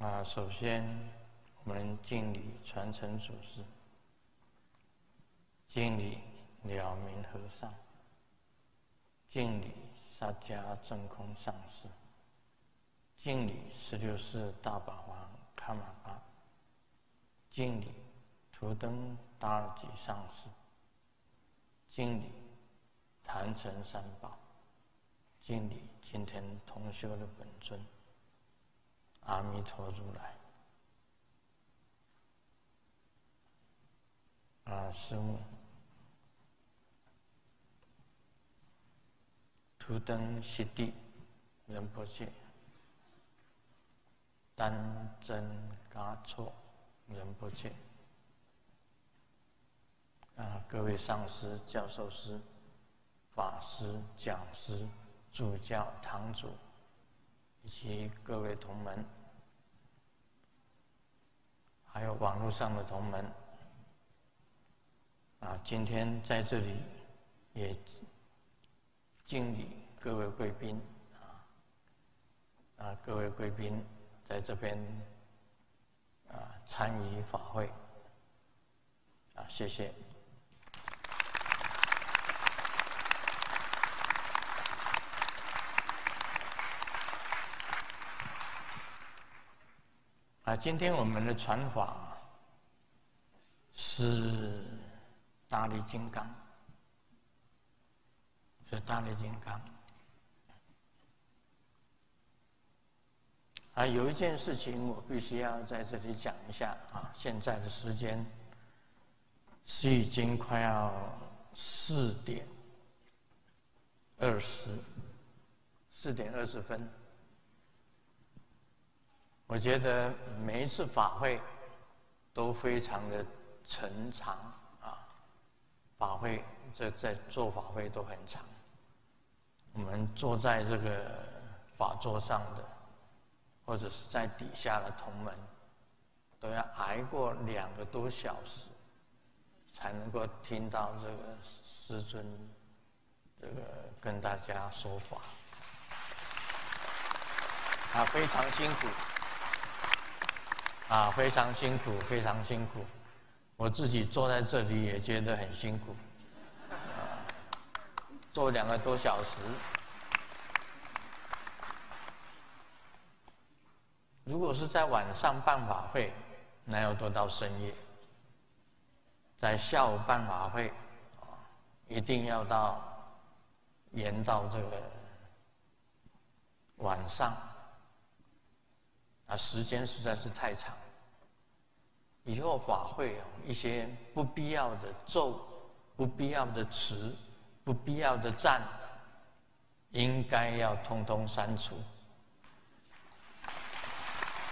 啊，首先我们敬礼传承祖师，敬礼了明和尚，敬礼沙迦真空上师，敬礼十六世大宝王卡玛巴，敬礼图登达尔吉上师，敬礼坛城三宝，敬礼今天同修的本尊。阿弥陀如来，啊，师母，图登西地仁波切，丹真嘎措仁波切，啊，各位上师、教授师、法师、讲师、助教、堂主。以及各位同门，还有网络上的同门，啊，今天在这里也敬礼各位贵宾，啊，啊，各位贵宾在这边啊参与法会，啊，谢谢。啊，今天我们的传法是大力金刚，是大力金刚。啊，有一件事情我必须要在这里讲一下啊。现在的时间是已经快要四点二十，四点二十分。我觉得每一次法会都非常的沉长啊，法会这在做法会都很长。我们坐在这个法座上的，或者是在底下的同门，都要挨过两个多小时，才能够听到这个师尊这个跟大家说法，啊，非常辛苦。啊，非常辛苦，非常辛苦。我自己坐在这里也觉得很辛苦，啊，坐两个多小时。如果是在晚上办法会，那要多到深夜；在下午办法会，啊，一定要到延到这个晚上。啊，时间实在是太长。以后法会啊，一些不必要的咒、不必要的词、不必要的赞，应该要通通删除。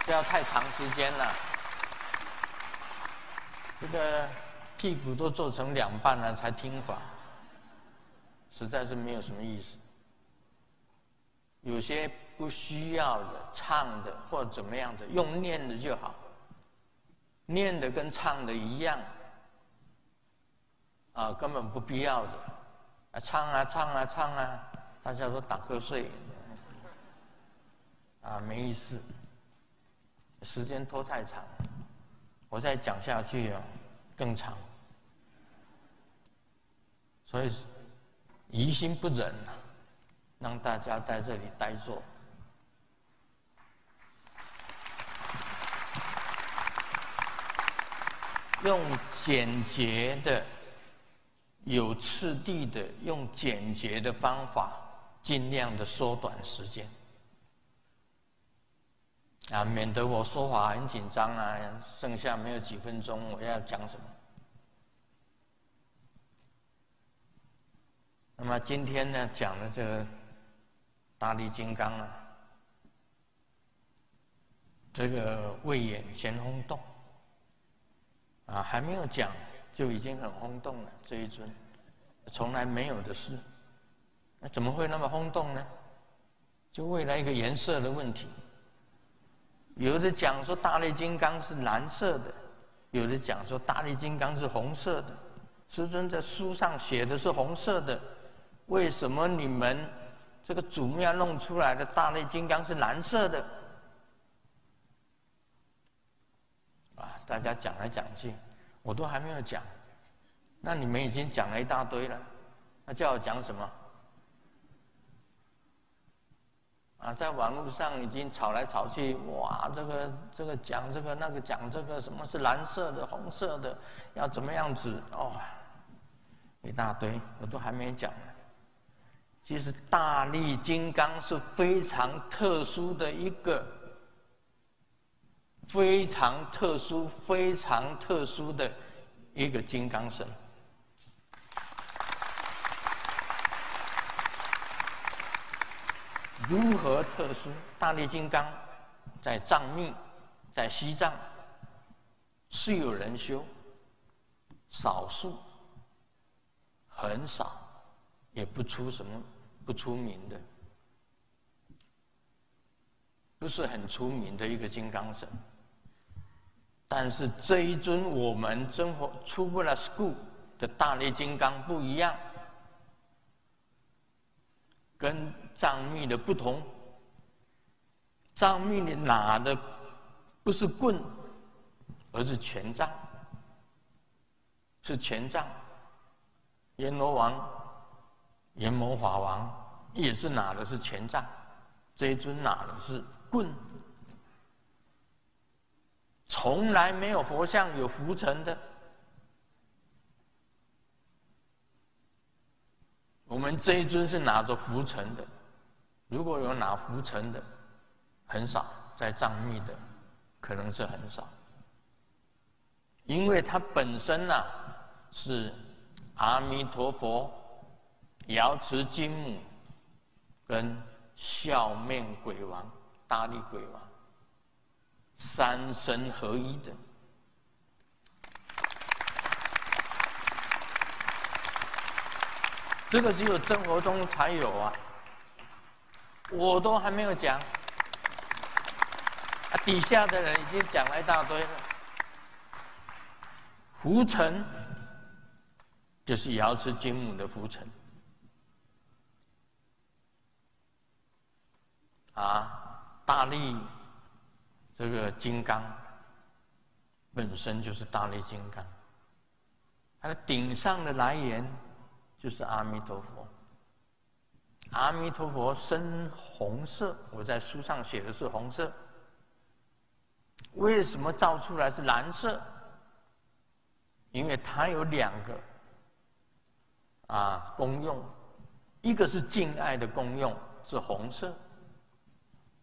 不要太长时间了，这个屁股都做成两半了才听法，实在是没有什么意思。有些。不需要的唱的或怎么样的，用念的就好。念的跟唱的一样，啊，根本不必要的，啊，唱啊唱啊唱啊，大家都打瞌睡，啊，没意思，时间拖太长，我再讲下去啊，更长，所以疑心不忍啊，让大家在这里呆坐。用简洁的、有次第的，用简洁的方法，尽量的缩短时间啊，免得我说话很紧张啊，剩下没有几分钟，我要讲什么？那么今天呢，讲的这个大力金刚啊，这个慧眼先轰动。啊，还没有讲就已经很轰动了。这一尊从来没有的事，那怎么会那么轰动呢？就为了一个颜色的问题。有的讲说大力金刚是蓝色的，有的讲说大力金刚是红色的。师尊在书上写的是红色的，为什么你们这个祖庙弄出来的大力金刚是蓝色的？大家讲来讲去，我都还没有讲，那你们已经讲了一大堆了，那叫我讲什么？啊，在网络上已经吵来吵去，哇，这个这个讲这个那个讲这个，什么是蓝色的、红色的，要怎么样子？哦，一大堆，我都还没讲呢。其实大力金刚是非常特殊的一个，非常特殊、非常特殊的一个金刚神。如何特殊？大力金刚在藏密，在西藏是有人修，少数，很少，也不出什么不出名的，不是很出名的一个金刚神。但是这一尊我们真佛出不了 school 的大力金刚不一样。跟藏密的不同，藏密的拿的不是棍，而是权杖，是权杖。阎罗王、阎魔法王也是拿的是权杖，这一尊拿的是棍，从来没有佛像有浮尘的。我们这一尊是拿着浮尘的，如果有拿浮尘的，很少，在藏密的，可能是很少，因为它本身呐是阿弥陀佛、瑶池金母跟笑面鬼王、大力鬼王。三身合一的。这个只有生活中才有啊，我都还没有讲，底下的人已经讲了一大堆了。浮尘就是瑶池金母的浮尘，啊，大力这个金刚本身就是大力金刚，它的顶上的来源。就是阿弥陀佛。阿弥陀佛深红色，我在书上写的是红色。为什么照出来是蓝色？因为它有两个啊功用，一个是敬爱的功用，是红色。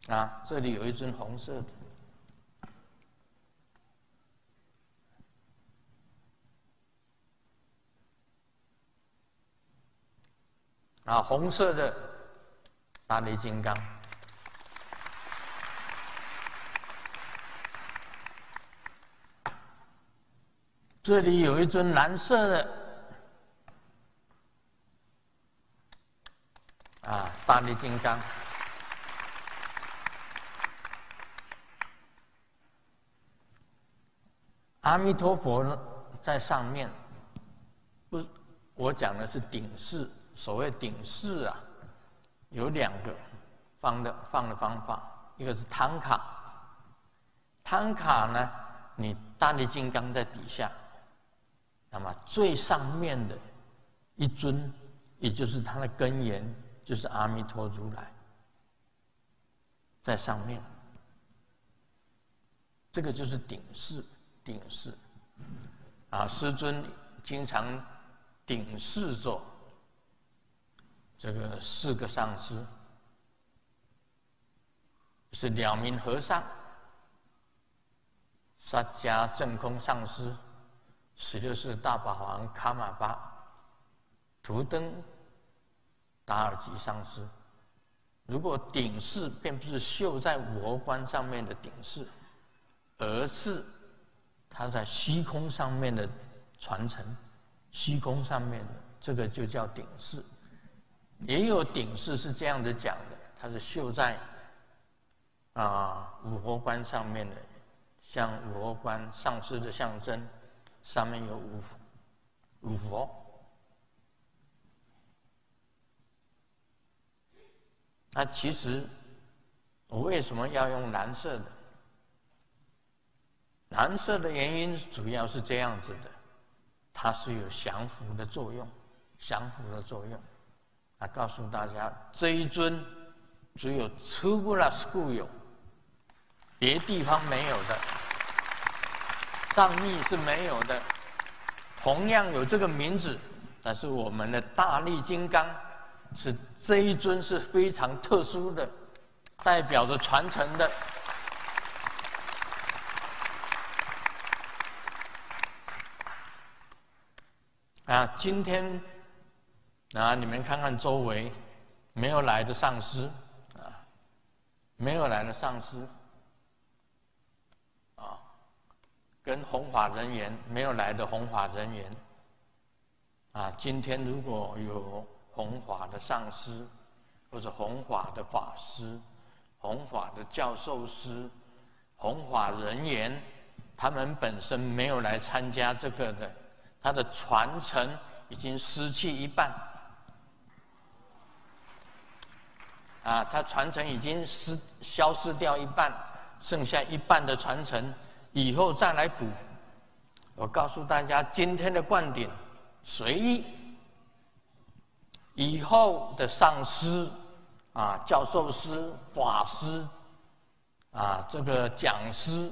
啊，这里有一尊红色的。啊，红色的大力金刚，这里有一尊蓝色的啊，大力金刚，阿弥陀佛呢在上面，不，我讲的是顶饰。所谓顶饰啊，有两个放的放的方法，一个是摊卡，摊卡呢，你大力金刚在底下，那么最上面的一尊，也就是它的根源，就是阿弥陀如来，在上面，这个就是顶饰，顶饰，啊，师尊经常顶饰着。这个四个上师是两名和尚，沙迦正空上师，十六世大法王卡玛巴，图登达尔吉上师。如果顶饰并不是绣在五罗冠上面的顶饰，而是它在虚空上面的传承，虚空上面的这个就叫顶饰。也有顶饰是这样子讲的，它是绣在啊五佛冠上面的，像五佛冠上师的象征，上面有五五佛。那其实我为什么要用蓝色的？蓝色的原因主要是这样子的，它是有降服的作用，降服的作用。啊，告诉大家，这一尊只有出不拉斯固有，别地方没有的，藏密是没有的。同样有这个名字，但是我们的大力金刚是这一尊是非常特殊的，代表着传承的。啊，今天啊，你们看看周围没有来的上师啊，没有来的上师啊，跟弘法人员没有来的弘法人员啊，今天如果有弘法的上师或者弘法的法师、弘法的教授师、弘法人员，他们本身没有来参加这个的。他的传承已经失去一半，啊，它传承已经失消失掉一半，剩下一半的传承，以后再来补。我告诉大家，今天的灌顶随意，以后的上师啊、教授师、法师啊、这个讲师。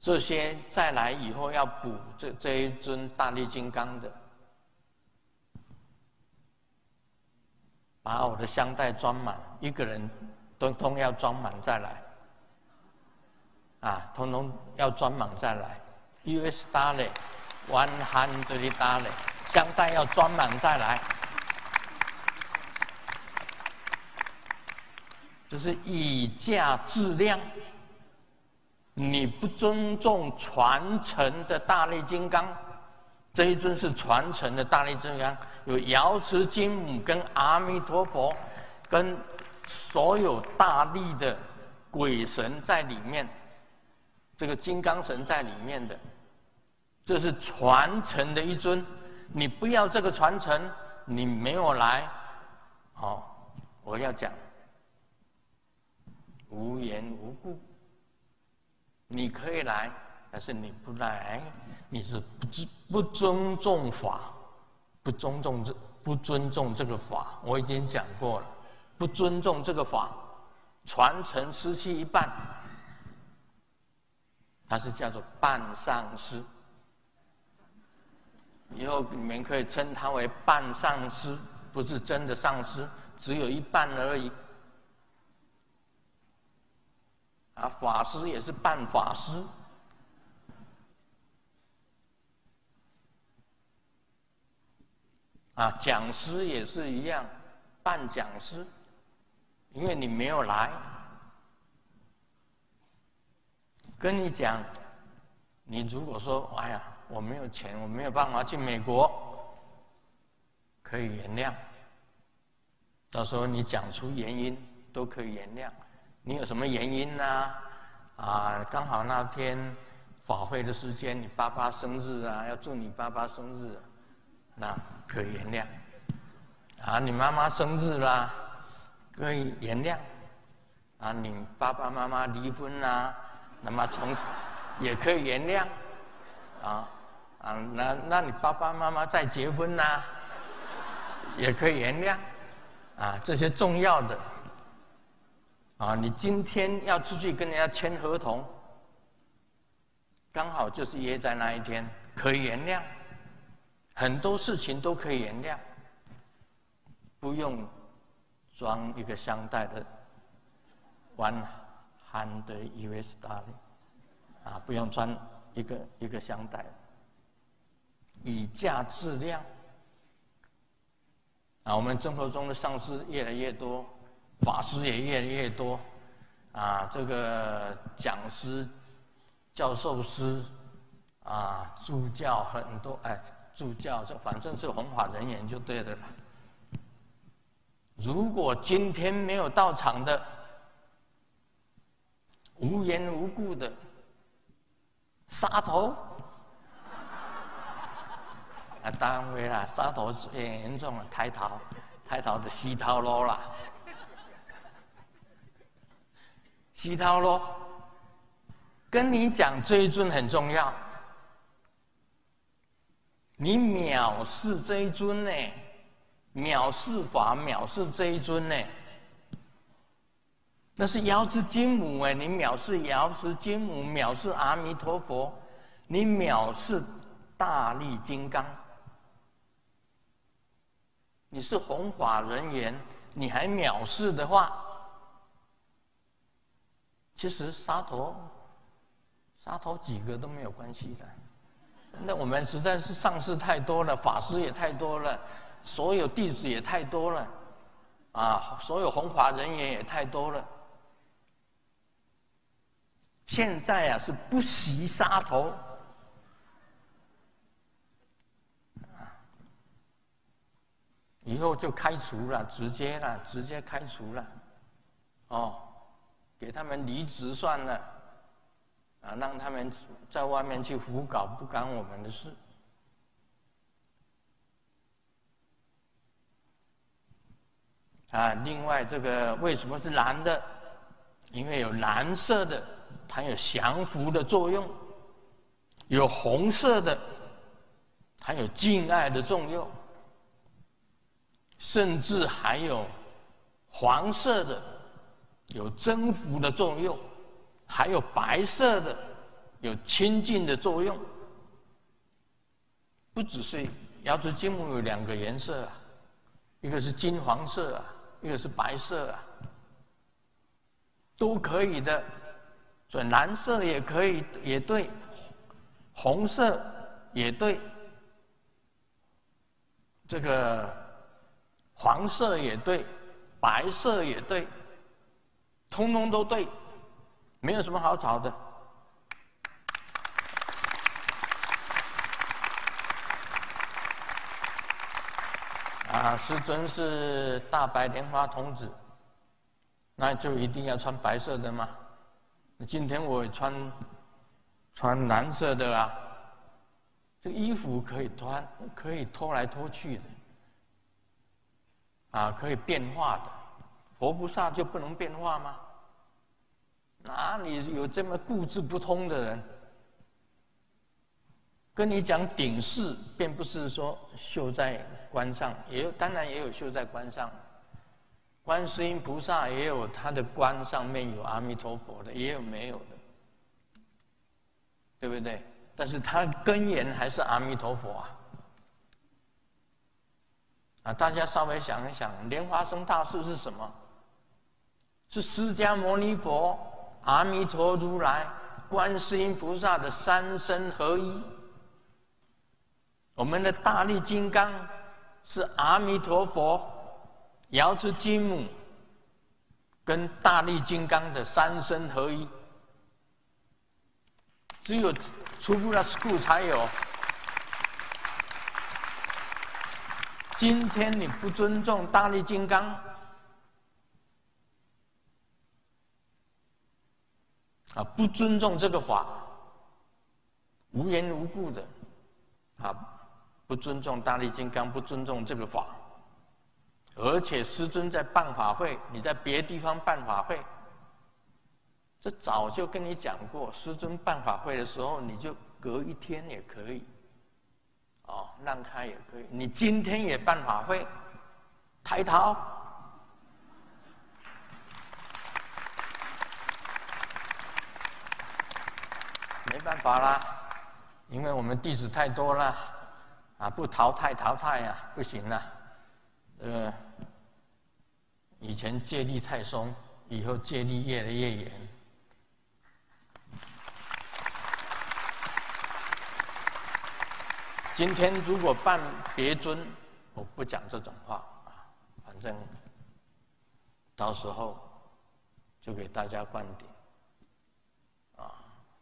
这些再来以后要补这这一尊大力金刚的，把我的香袋装满，一个人通通要装满再来，啊，通通要装满再来，US dollar，one hundred dollar，香袋要装满再来，这是以价质量。你不尊重传承的大力金刚，这一尊是传承的大力金刚，有瑶池金母跟阿弥陀佛，跟所有大力的鬼神在里面，这个金刚神在里面的，这是传承的一尊。你不要这个传承，你没有来，好，我要讲，无缘无故。你可以来，但是你不来，你是不尊不尊重法，不尊重这不尊重这个法。我已经讲过了，不尊重这个法，传承失去一半，它是叫做半上师。以后你们可以称他为半上师，不是真的上师，只有一半而已。啊，法师也是半法师，啊，讲师也是一样，办讲师，因为你没有来，跟你讲，你如果说，哎呀，我没有钱，我没有办法去美国，可以原谅，到时候你讲出原因都可以原谅。你有什么原因呢？啊，刚好那天法会的时间，你爸爸生日啊，要祝你爸爸生日，那可以原谅。啊，你妈妈生日啦，可以原谅。啊，你爸爸妈妈离婚啦，那么从也可以原谅。啊啊，那那你爸爸妈妈再结婚啦，也可以原谅。啊，这些重要的。啊，你今天要出去跟人家签合同，刚好就是约在那一天，可以原谅，很多事情都可以原谅，不用装一个香袋的 one hundred US dollar，啊，不用装一个一个香袋，以价质量，啊，我们生活中的上司越来越多。法师也越来越多，啊，这个讲师、教授师，啊，助教很多，哎，助教这反正是弘法人员就对的了。如果今天没有到场的，无缘无故的杀头，啊，当然会啦，杀头是很严重的，抬头，抬头的西头路啦。西头咯，跟你讲这一尊很重要，你藐视这一尊呢？藐视法，藐视这一尊呢？那是瑶池金母哎！你藐视瑶池金母，藐视阿弥陀佛，你藐视大力金刚，你是弘法人员，你还藐视的话，其实沙头。杀头几个都没有关系的，那我们实在是上师太多了，法师也太多了，所有弟子也太多了，啊，所有弘法人员也太多了。现在啊是不惜杀头，以后就开除了，直接了，直接开除了，哦，给他们离职算了。啊，让他们在外面去胡搞，不干我们的事。啊，另外这个为什么是蓝的？因为有蓝色的，它有降服的作用；有红色的，它有敬爱的作用；甚至还有黄色的，有征服的作用。还有白色的，有清净的作用。不只是瑶池金木有两个颜色啊，一个是金黄色啊，一个是白色啊，都可以的。所以蓝色也可以，也对；红色也对；这个黄色也对，白色也对，通通都对。没有什么好吵的。啊，师尊是大白莲花童子，那就一定要穿白色的吗？今天我穿穿蓝色的啊，这衣服可以穿，可以脱来脱去的，啊，可以变化的，佛菩萨就不能变化吗？哪里有这么固执不通的人？跟你讲顶饰，并不是说修在冠上，也有当然也有修在冠上。观世音菩萨也有他的冠上面有阿弥陀佛的，也有没有的，对不对？但是他根源还是阿弥陀佛啊！啊，大家稍微想一想，莲花生大士是什么？是释迦牟尼佛。阿弥陀如来、观世音菩萨的三身合一，我们的大力金刚是阿弥陀佛、瑶池金母跟大力金刚的三身合一，只有出不了 school 才有。今天你不尊重大力金刚。啊，不尊重这个法，无缘无故的，啊，不尊重大力金刚，不尊重这个法，而且师尊在办法会，你在别地方办法会，这早就跟你讲过，师尊办法会的时候，你就隔一天也可以，哦，让开也可以，你今天也办法会，抬头。没办法啦，因为我们弟子太多了，啊，不淘汰淘汰呀，不行了。呃，以前戒律太松，以后戒律越来越严。今天如果办别尊，我不讲这种话啊，反正到时候就给大家灌顶。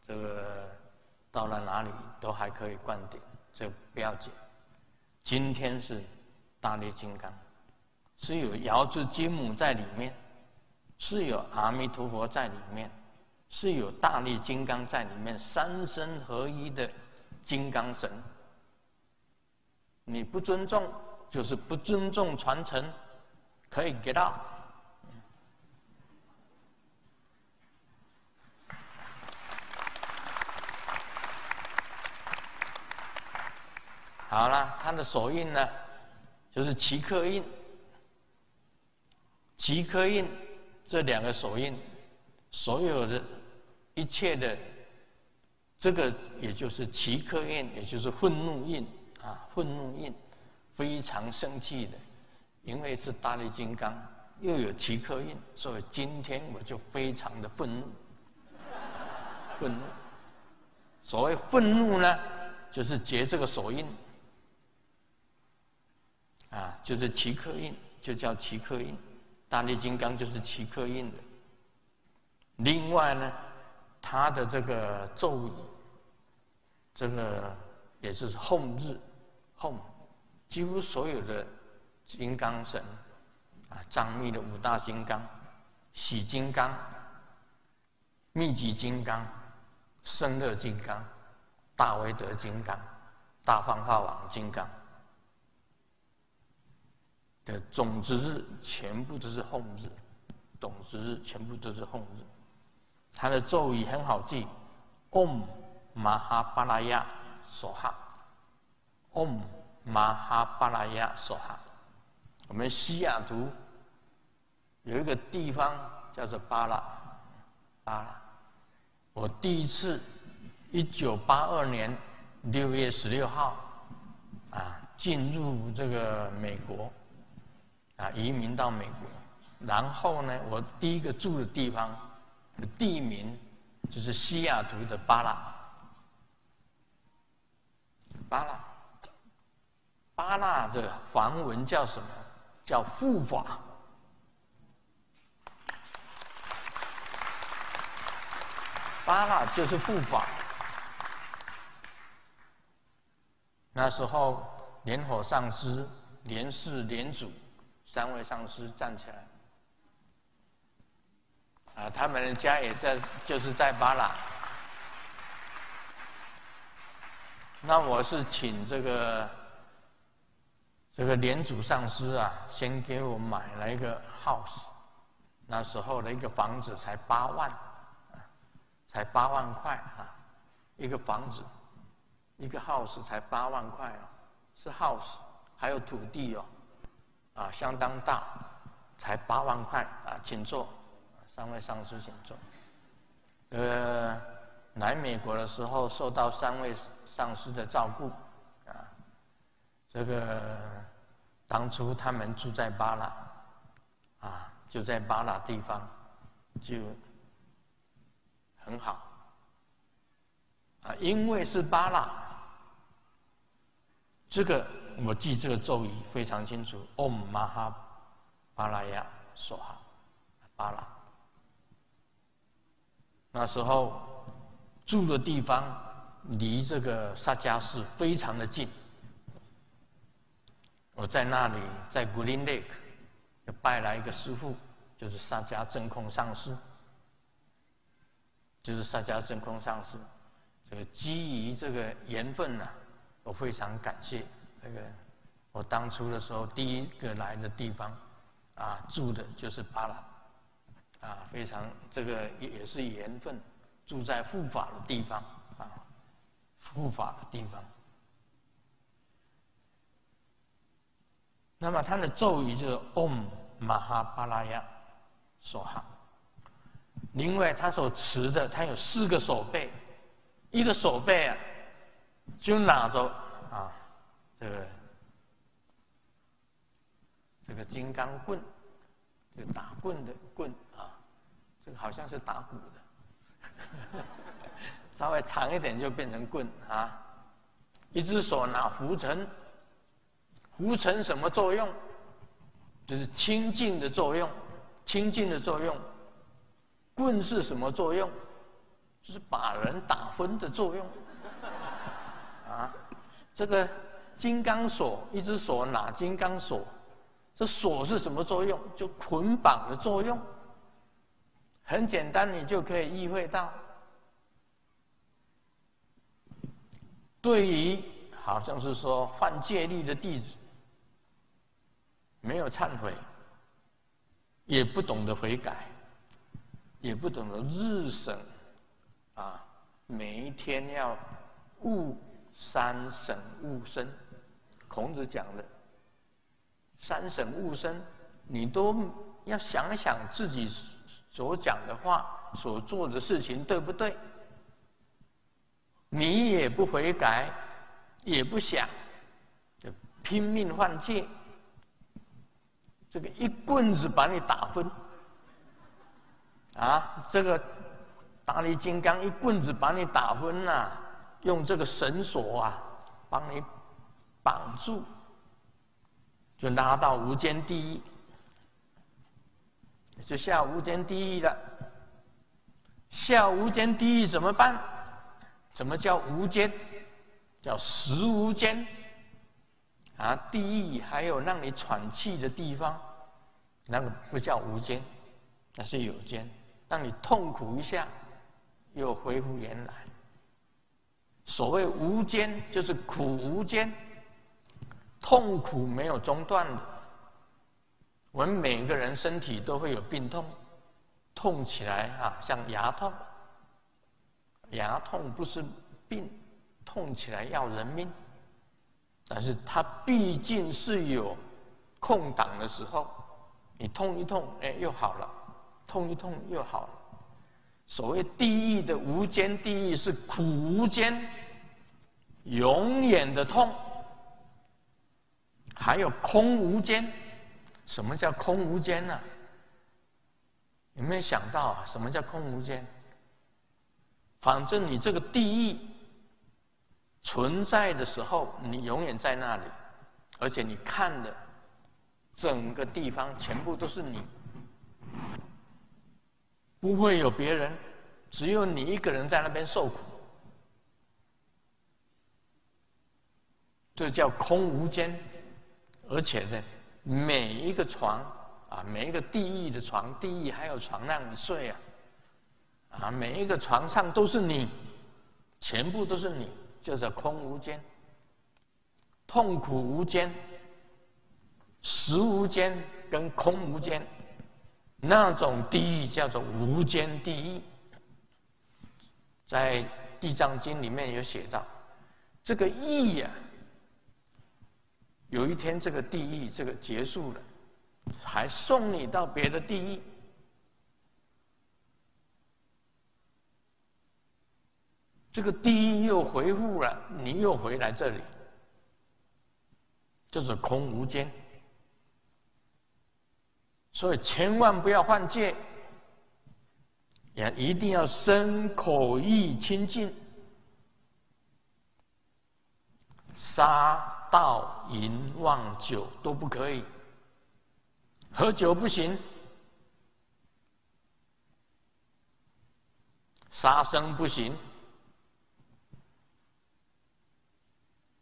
这个到了哪里都还可以灌顶，这不要紧。今天是大力金刚，是有瑶池金母在里面，是有阿弥陀佛在里面，是有大力金刚在里面，三身合一的金刚神。你不尊重，就是不尊重传承，可以给到。好了，他的手印呢，就是奇克印。奇克印这两个手印，所有的一切的这个，也就是奇克印，也就是愤怒印啊，愤怒印，非常生气的，因为是大力金刚，又有奇克印，所以今天我就非常的愤怒，愤怒。所谓愤怒呢，就是结这个手印，啊，就是奇克印，就叫奇克印。大力金刚就是奇克印的。另外呢，他的这个咒语，这个也是哄日哄，几乎所有的金刚神啊，藏密的五大金刚、喜金刚、密集金刚、生乐金刚、大威德金刚、大方化王金刚。的种子日全部都是哄日，种子日全部都是哄日。它的咒语很好记，Om Mahabharaya Soha，Om Mahabharaya Soha。我们西雅图有一个地方叫做巴拉，巴拉。我第一次，一九八二年六月十六号，啊，进入这个美国。啊，移民到美国，然后呢，我第一个住的地方的地名就是西雅图的巴拉，巴拉，巴拉的梵文叫什么？叫护法，巴拉就是护法。那时候，连火上师、连氏、连主。三位上师站起来，啊，他们的家也在，就是在巴拉。那我是请这个这个连主上师啊，先给我买了一个 house，那时候的一个房子才八万，才八万块啊，一个房子，一个 house 才八万块哦，是 house，还有土地哦。啊，相当大，才八万块啊，请坐，三位上师请坐。呃，来美国的时候受到三位上师的照顾，啊，这个当初他们住在巴拉，啊，就在巴拉地方，就很好，啊，因为是巴拉，这个。我记这个咒语非常清楚，Om Maha b a l a y a Soha，巴拉。那时候住的地方离这个萨迦寺非常的近，我在那里在 Green Lake 就拜来一个师傅，就是萨迦真空上师，就是萨迦真空上师。这个基于这个缘分呢，我非常感谢。这个我当初的时候，第一个来的地方，啊，住的就是巴拉，啊，非常这个也是缘分，住在护法的地方，啊，护法的地方。那么他的咒语就是 Om Mahabharaya Soha。另外，他所持的，他有四个手背，一个手背啊，就拿着啊。这个这个金刚棍，就打棍的棍啊，这个好像是打鼓的，稍微长一点就变成棍啊。一只手拿拂尘，拂尘什么作用？就是清净的作用，清净的作用。棍是什么作用？就是把人打昏的作用。这个。金刚锁，一只锁拿金刚锁，这锁是什么作用？就捆绑的作用。很简单，你就可以意会到。对于好像是说犯戒律的弟子，没有忏悔，也不懂得悔改，也不懂得日审，啊，每一天要悟三省吾身。孔子讲的“三省吾身”，你都要想想自己所讲的话、所做的事情对不对？你也不悔改，也不想，就拼命犯戒，这个一棍子把你打昏。啊，这个大力金刚一棍子把你打昏呐，用这个绳索啊，帮你绑住，就拉到无间地狱，就下无间地狱了。下无间地狱怎么办？怎么叫无间？叫实无间。啊，地狱还有让你喘气的地方，那个不叫无间，那是有间。让你痛苦一下，又恢复原来。所谓无间，就是苦无间，痛苦没有中断的。我们每个人身体都会有病痛，痛起来啊，像牙痛。牙痛不是病，痛起来要人命。但是它毕竟是有空档的时候，你痛一痛，哎，又好了。痛一痛又好了。所谓地狱的无间地狱是苦无间，永远的痛。还有空无间，什么叫空无间呢？有没有想到啊？什么叫空无间？反正你这个地狱存在的时候，你永远在那里，而且你看的整个地方全部都是你。不会有别人，只有你一个人在那边受苦。这叫空无间，而且呢，每一个床啊，每一个地狱的床，地狱还有床让你睡啊，啊，每一个床上都是你，全部都是你，就叫空无间，痛苦无间，实无间跟空无间。那种地狱叫做无间地狱，在《地藏经》里面有写到，这个义呀，有一天这个地狱这个结束了，还送你到别的地狱，这个地狱又恢复了，你又回来这里，就是空无间。所以千万不要犯戒，也一定要身口意清净，杀盗淫妄酒都不可以，喝酒不行，杀生不行，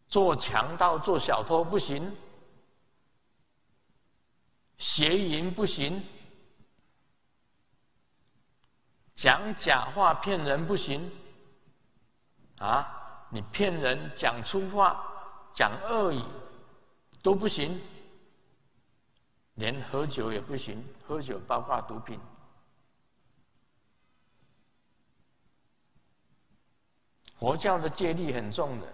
做强盗做小偷不行。邪淫不行，讲假话骗人不行，啊，你骗人讲粗话、讲恶语都不行，连喝酒也不行，喝酒包括毒品。佛教的戒律很重的，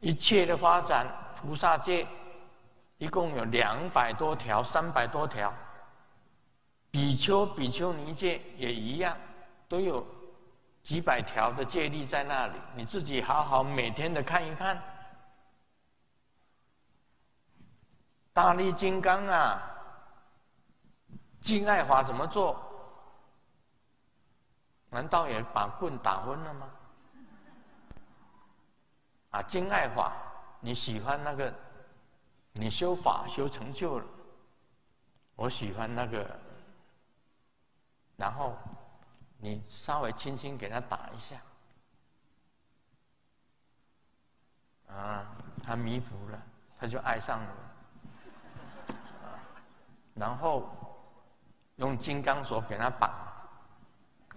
一切的发展，菩萨戒。一共有两百多条、三百多条，比丘、比丘尼戒也一样，都有几百条的戒律在那里。你自己好好每天的看一看。大力金刚啊，金爱华怎么做？难道也把棍打昏了吗？啊，金爱华，你喜欢那个？你修法修成就了，我喜欢那个，然后你稍微轻轻给他打一下，啊，他迷糊了，他就爱上了，然后用金刚锁给他绑，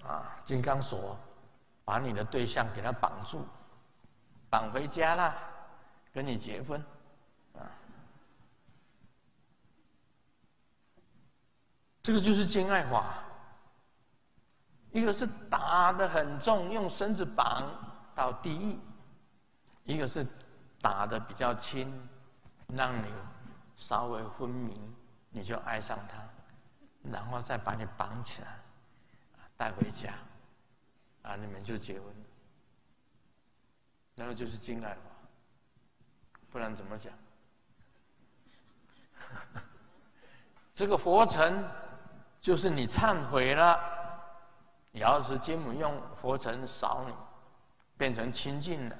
啊，金刚锁把你的对象给他绑住，绑回家了，跟你结婚。这个就是金爱法，一个是打的很重，用绳子绑到地狱；一个是打的比较轻，让你稍微昏迷，你就爱上他，然后再把你绑起来，带回家，啊，你们就结婚，然后就是金爱法，不然怎么讲？这个佛尘，就是你忏悔了，瑶池金母用佛尘扫你，变成清净了。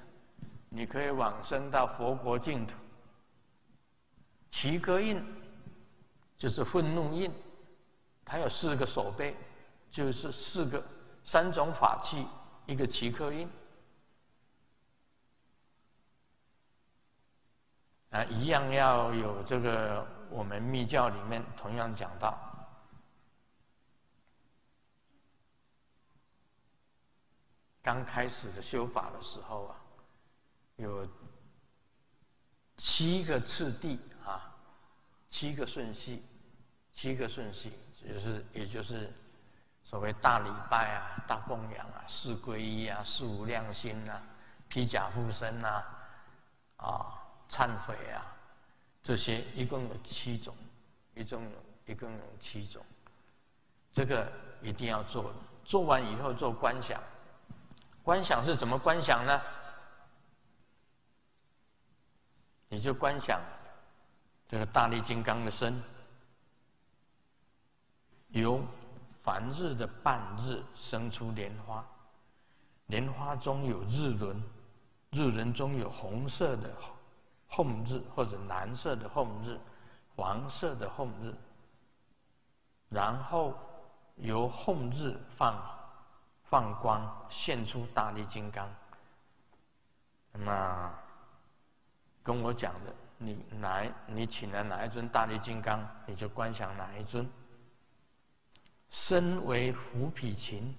你可以往生到佛国净土。齐格印就是愤怒印，它有四个手背，就是四个三种法器，一个齐克印。啊，一样要有这个，我们密教里面同样讲到，刚开始的修法的时候啊。有七个次第啊，七个顺序，七个顺序，就是也就是所谓大礼拜啊、大供养啊、四皈依啊、四无量心啊、披甲护身啊、啊忏悔啊，这些一共有七种，一共有一共有七种，这个一定要做，做完以后做观想，观想是怎么观想呢？你就观想这个大力金刚的身，由凡日的半日生出莲花，莲花中有日轮，日轮中有红色的红日或者蓝色的红日，黄色的红日，然后由红日放放光现出大力金刚，那么。跟我讲的，你哪你请了哪一尊大力金刚，你就观想哪一尊。身为虎皮琴，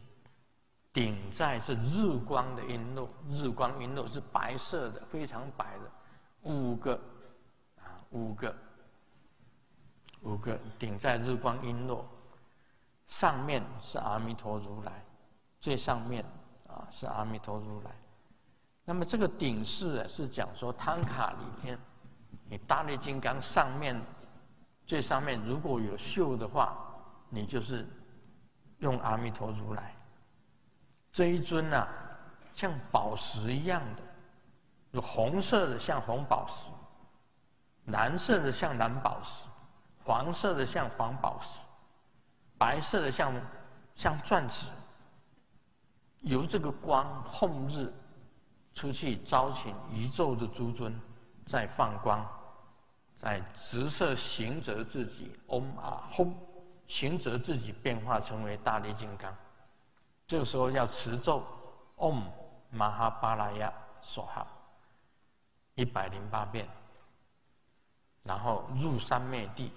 顶在是日光的璎珞，日光璎珞是白色的，非常白的，五个啊，五个，五个顶在日光璎珞，上面是阿弥陀如来，最上面啊是阿弥陀如来。那么这个顶饰啊，是讲说汤卡里面，你大力金刚上面最上面如果有绣的话，你就是用阿弥陀如来这一尊呐，像宝石一样的，有红色的像红宝石，蓝色的像蓝宝石，黄色的像黄宝石，白色的像像钻石，由这个光红日。出去招请宇宙的诸尊，在放光，在直射行者自己嗡啊轰，行者自己变化成为大力金刚。这个时候要持咒嗡玛哈巴拉雅所哈一百零八遍，然后入三昧地。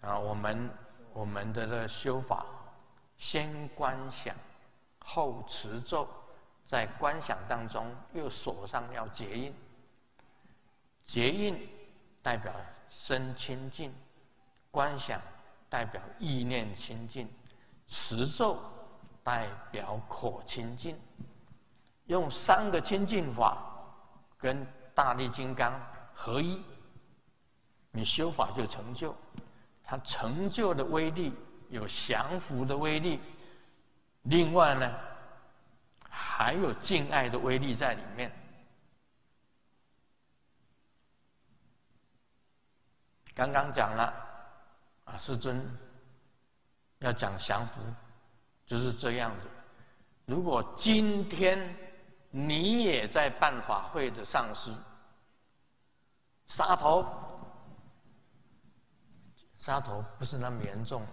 啊，我们我们的这修法，先观想，后持咒。在观想当中，又锁上要结印。结印代表身清净，观想代表意念清净，持咒代表口清净。用三个清净法跟大力金刚合一，你修法就成就。它成就的威力有降服的威力，另外呢？还有敬爱的威力在里面。刚刚讲了，啊，师尊要讲降服，就是这样子。如果今天你也在办法会的上师，杀头，杀头不是那么严重，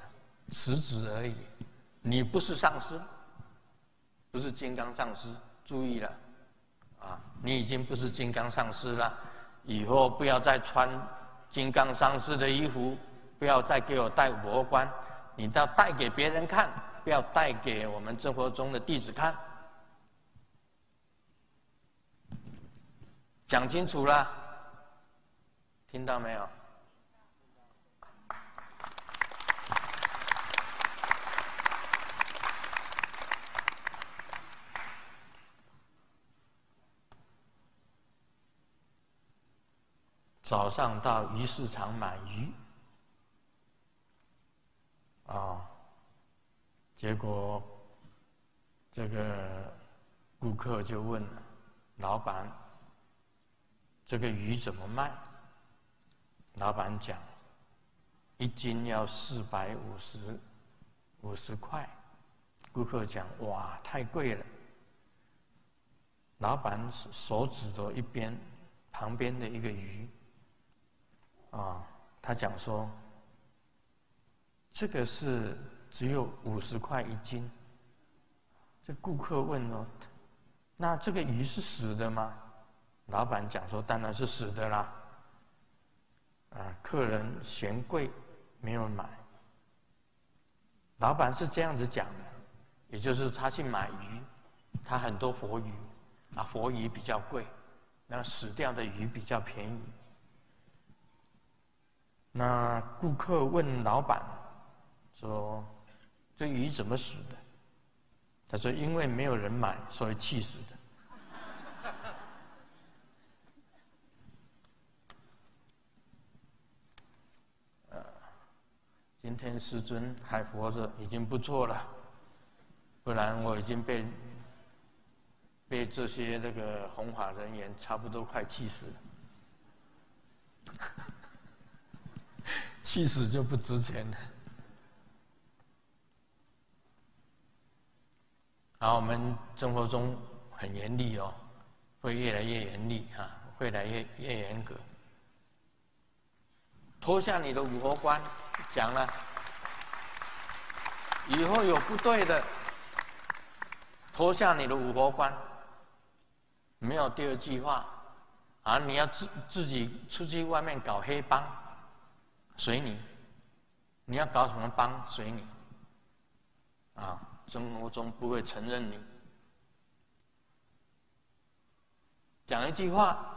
辞职而已。你不是上师。不是金刚上师，注意了，啊，你已经不是金刚上师了，以后不要再穿金刚上师的衣服，不要再给我戴佛冠，你要带给别人看，不要带给我们生活中的弟子看，讲清楚了，听到没有？早上到鱼市场买鱼，啊，结果这个顾客就问老板：“这个鱼怎么卖？”老板讲：“一斤要四百五十五十块。”顾客讲：“哇，太贵了。”老板手指着一边旁边的一个鱼。啊，他讲说，这个是只有五十块一斤。这顾客问哦，那这个鱼是死的吗？老板讲说，当然是死的啦。啊，客人嫌贵，没有买。老板是这样子讲的，也就是他去买鱼，他很多活鱼，啊，活鱼比较贵，那死掉的鱼比较便宜。那顾客问老板说：“这鱼怎么死的？”他说：“因为没有人买，所以气死的。”，今天师尊还活着，已经不错了，不然我已经被被这些那个弘法人员差不多快气死了。气死就不值钱了。然后，我们生活中很严厉哦，会越来越严厉啊，会来越越严格。脱下你的五佛冠，讲了，以后有不对的，脱下你的五佛冠，没有第二句话，啊，你要自自己出去外面搞黑帮。随你，你要搞什么帮随你，啊，生活中不会承认你。讲一句话，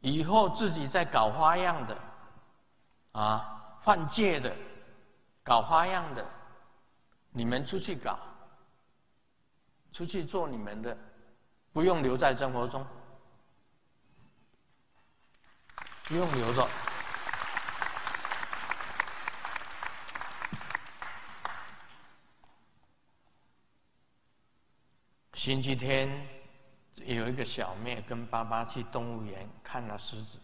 以后自己在搞花样的，啊，换届的，搞花样的，你们出去搞，出去做你们的，不用留在生活中，不用留着。星期天有一个小妹跟爸爸去动物园看了狮子，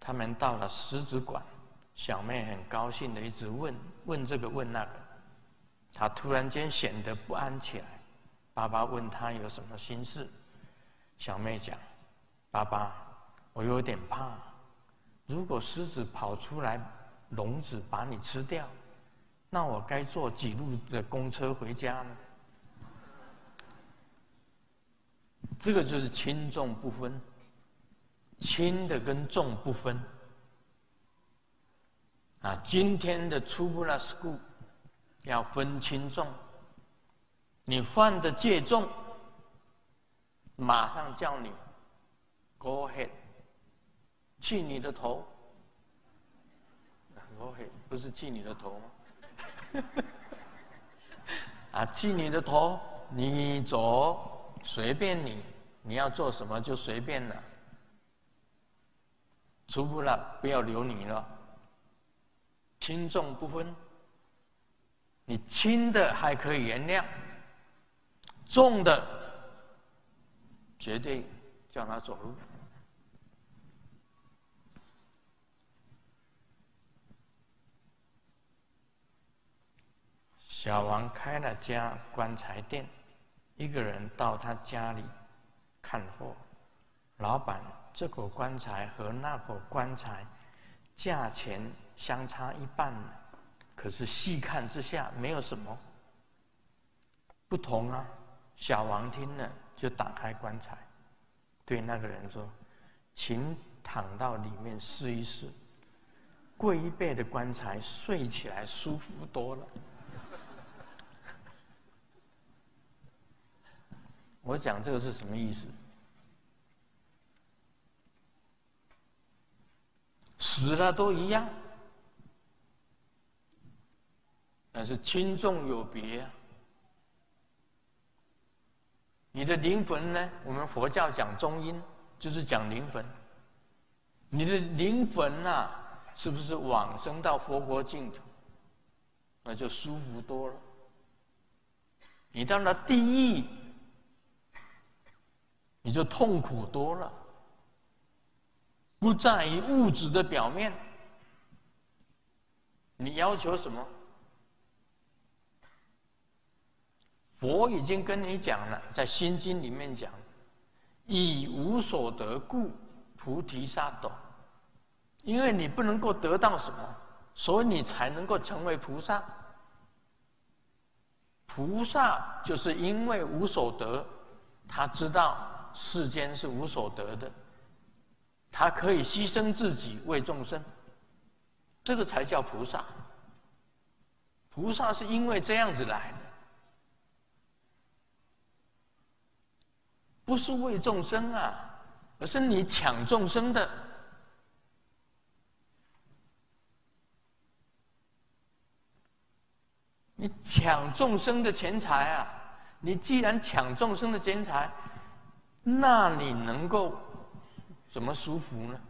他们到了狮子馆，小妹很高兴的一直问问这个问那个，她突然间显得不安起来。爸爸问她有什么心事，小妹讲：“爸爸，我有点怕，如果狮子跑出来笼子把你吃掉，那我该坐几路的公车回家呢？”这个就是轻重不分，轻的跟重不分。啊，今天的初步那 school 要分轻重，你犯的戒重，马上叫你 go ahead，去你的头，go ahead 不是去你的头吗？啊，去你的头，你走，随便你。你要做什么就随便了，出不了不要留你了，轻重不分。你轻的还可以原谅，重的绝对叫他走路。小王开了家棺材店，一个人到他家里。看货，老板，这口棺材和那口棺材价钱相差一半，可是细看之下没有什么不同啊。小王听了就打开棺材，对那个人说：“请躺到里面试一试，贵一倍的棺材睡起来舒服多了。”我讲这个是什么意思？死了都一样，但是轻重有别。你的灵魂呢？我们佛教讲中阴，就是讲灵魂。你的灵魂呐，是不是往生到佛国净土？那就舒服多了。你到了地狱，你就痛苦多了。不在于物质的表面，你要求什么？佛已经跟你讲了，在《心经》里面讲：“以无所得故，菩提萨埵。”因为你不能够得到什么，所以你才能够成为菩萨。菩萨就是因为无所得，他知道世间是无所得的，他可以牺牲自己为众生，这个才叫菩萨。菩萨是因为这样子来的。不是为众生啊，而是你抢众生的。你抢众生的钱财啊！你既然抢众生的钱财，那你能够怎么舒服呢？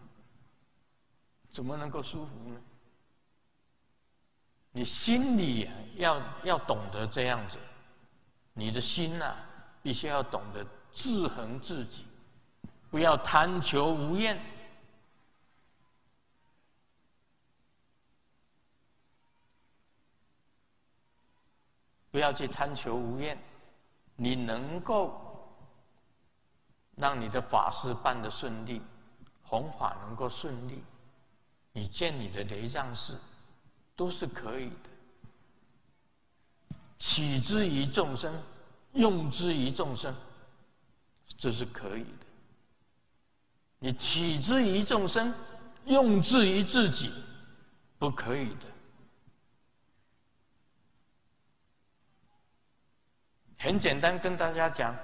怎么能够舒服呢？你心里要要懂得这样子，你的心呐，必须要懂得。制衡自己，不要贪求无厌，不要去贪求无厌。你能够让你的法事办得顺利，弘法能够顺利，你见你的雷藏事都是可以的。起之于众生，用之于众生。这是可以的。你起之于众生，用之于自己，不可以的。很简单，跟大家讲，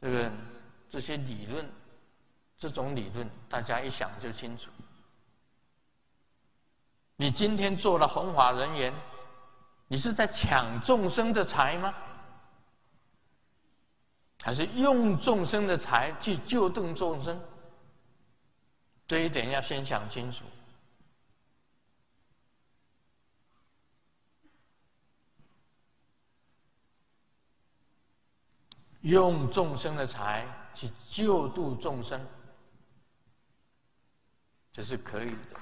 这个这些理论，这种理论，大家一想就清楚。你今天做了弘法人员，你是在抢众生的财吗？还是用众生的财去救度众生，这一点要先想清楚。用众生的财去救度众生，这是可以的。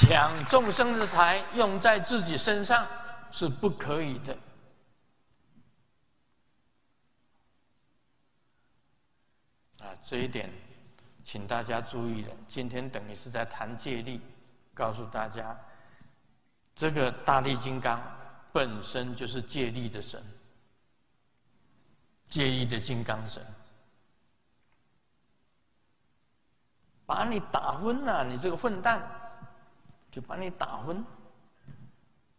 抢众生的财用在自己身上是不可以的。啊这一点，请大家注意了。今天等于是在谈戒律，告诉大家，这个大力金刚本身就是戒律的神，戒律的金刚神，把你打昏了，你这个混蛋，就把你打昏，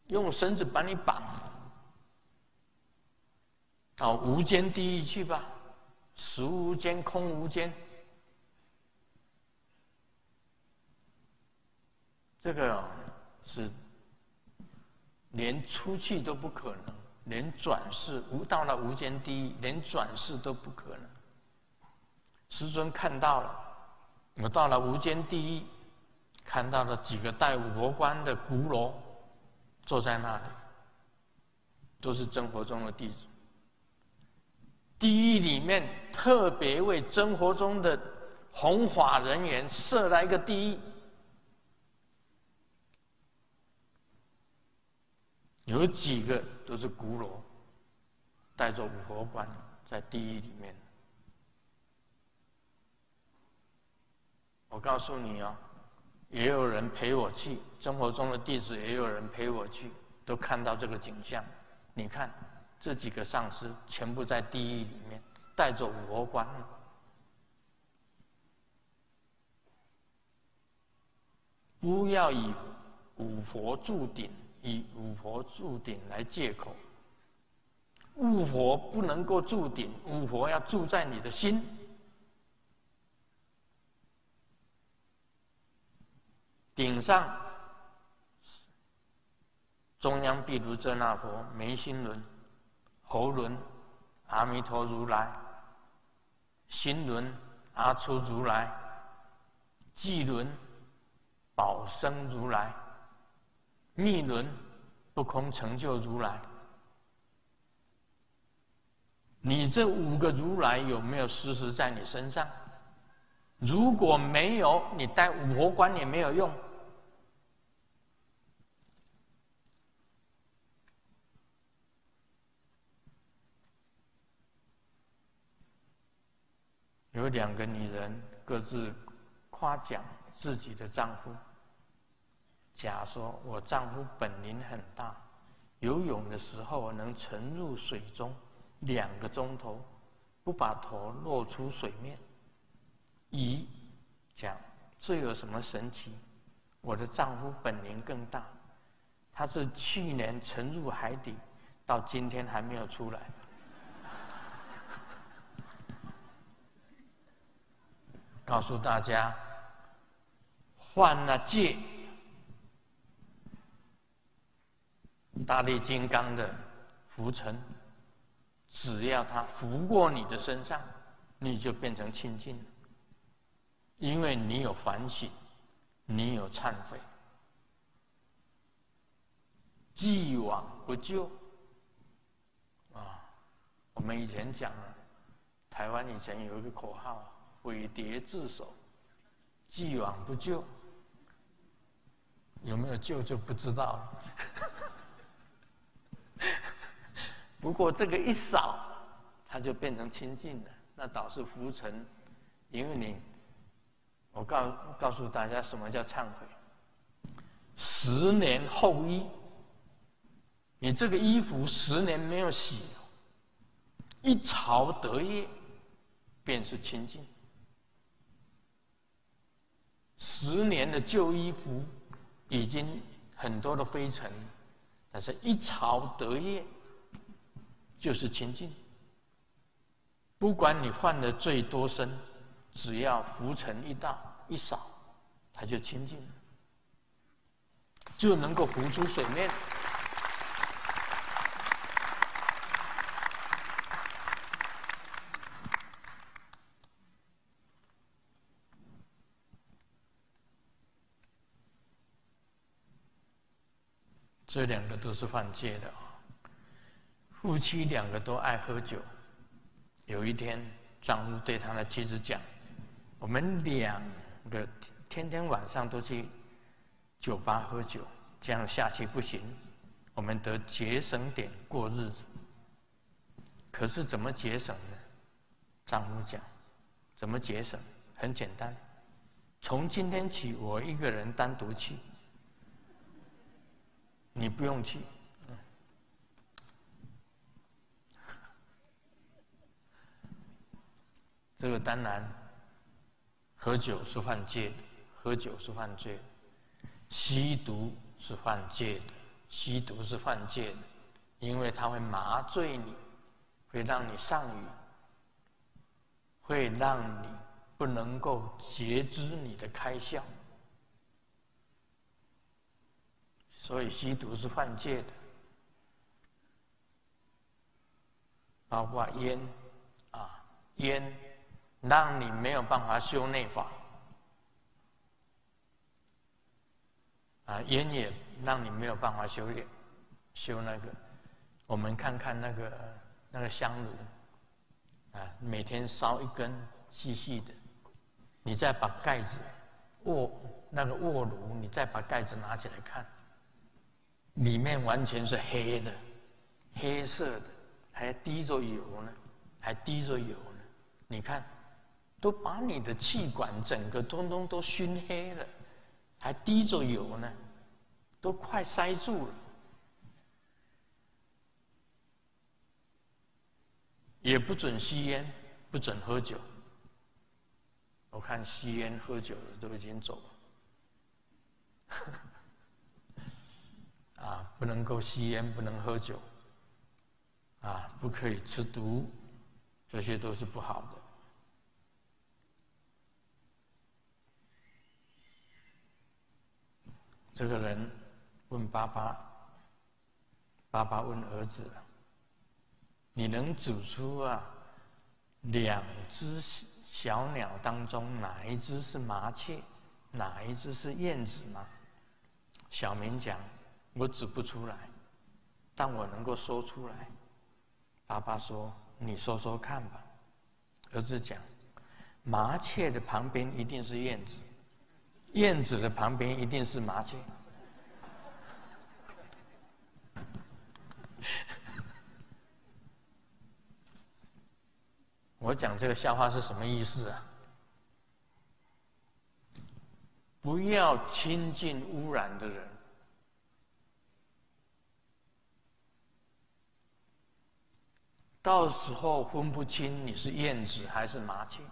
用绳子把你绑。到无间地狱去吧。实无间，空无间，这个是连出去都不可能，连转世无到了无间地狱，连转世都不可能。师尊看到了，我到了无间地狱，看到了几个戴五佛冠的古罗坐在那里，都是真佛宗的弟子。地狱里面特别为真佛中的弘法人员设了一个地狱，有几个都是古罗，带着五佛冠在地狱里面。我告诉你哦，也有人陪我去，生活中的弟子也有人陪我去，都看到这个景象。你看。这几个上师全部在地狱里面，带着五佛冠。不要以五佛住顶，以五佛住顶来借口。五佛不能够住顶，五佛要住在你的心。顶上，中央毗卢遮那佛眉心轮。喉轮，阿弥陀如来；心轮，阿初如来、寂轮、宝生如来、密轮、不空成就如来。你这五个如来有没有时时在你身上？如果没有，你带五佛观也没有用。有两个女人各自夸奖自己的丈夫。假说：“我丈夫本领很大，游泳的时候能沉入水中两个钟头，不把头露出水面。”乙讲：“这有什么神奇？我的丈夫本领更大，他是去年沉入海底，到今天还没有出来。”告诉大家，换了戒，大力金刚的浮尘，只要它拂过你的身上，你就变成清净了。因为你有反省，你有忏悔，既往不咎。啊，我们以前讲了，台湾以前有一个口号。毁蝶自首，既往不咎。有没有救就不知道了。不过这个一扫，它就变成清净了。那倒是浮尘，因为你，我告告诉大家什么叫忏悔。十年后衣，你这个衣服十年没有洗，一朝得业，便是清净。十年的旧衣服，已经很多的灰尘，但是一朝得业，就是清净。不管你犯的罪多深，只要浮尘一到一扫，它就清净了，就能够浮出水面。这两个都是犯戒的啊！夫妻两个都爱喝酒。有一天，丈夫对他的妻子讲：“我们两个天天晚上都去酒吧喝酒，这样下去不行。我们得节省点过日子。可是怎么节省呢？”丈夫讲：“怎么节省？很简单，从今天起，我一个人单独去。”你不用去，这个当然，喝酒是犯戒的，喝酒是犯罪，吸毒是犯戒的，吸毒是犯戒的，因为它会麻醉你，会让你上瘾，会让你不能够节制你的开销。所以吸毒是犯戒的，包括烟，啊，烟让你没有办法修内法，啊，烟也让你没有办法修炼，修那个。我们看看那个那个香炉，啊，每天烧一根细细的，你再把盖子卧那个卧炉，你再把盖子拿起来看。里面完全是黑的，黑色的，还滴着油呢，还滴着油呢。你看，都把你的气管整个通通都熏黑了，还滴着油呢，都快塞住了。也不准吸烟，不准喝酒。我看吸烟喝酒的都已经走了。啊，不能够吸烟，不能喝酒，啊，不可以吃毒，这些都是不好的。这个人问爸爸，爸爸问儿子：“你能指出啊两只小鸟当中哪一只是麻雀，哪一只是燕子吗？小明讲：“我指不出来，但我能够说出来。”爸爸说：“你说说看吧。”儿子讲：“麻雀的旁边一定是燕子，燕子的旁边一定是麻雀。”我讲这个笑话是什么意思啊？不要亲近污染的人，到时候分不清你是燕子还是麻雀。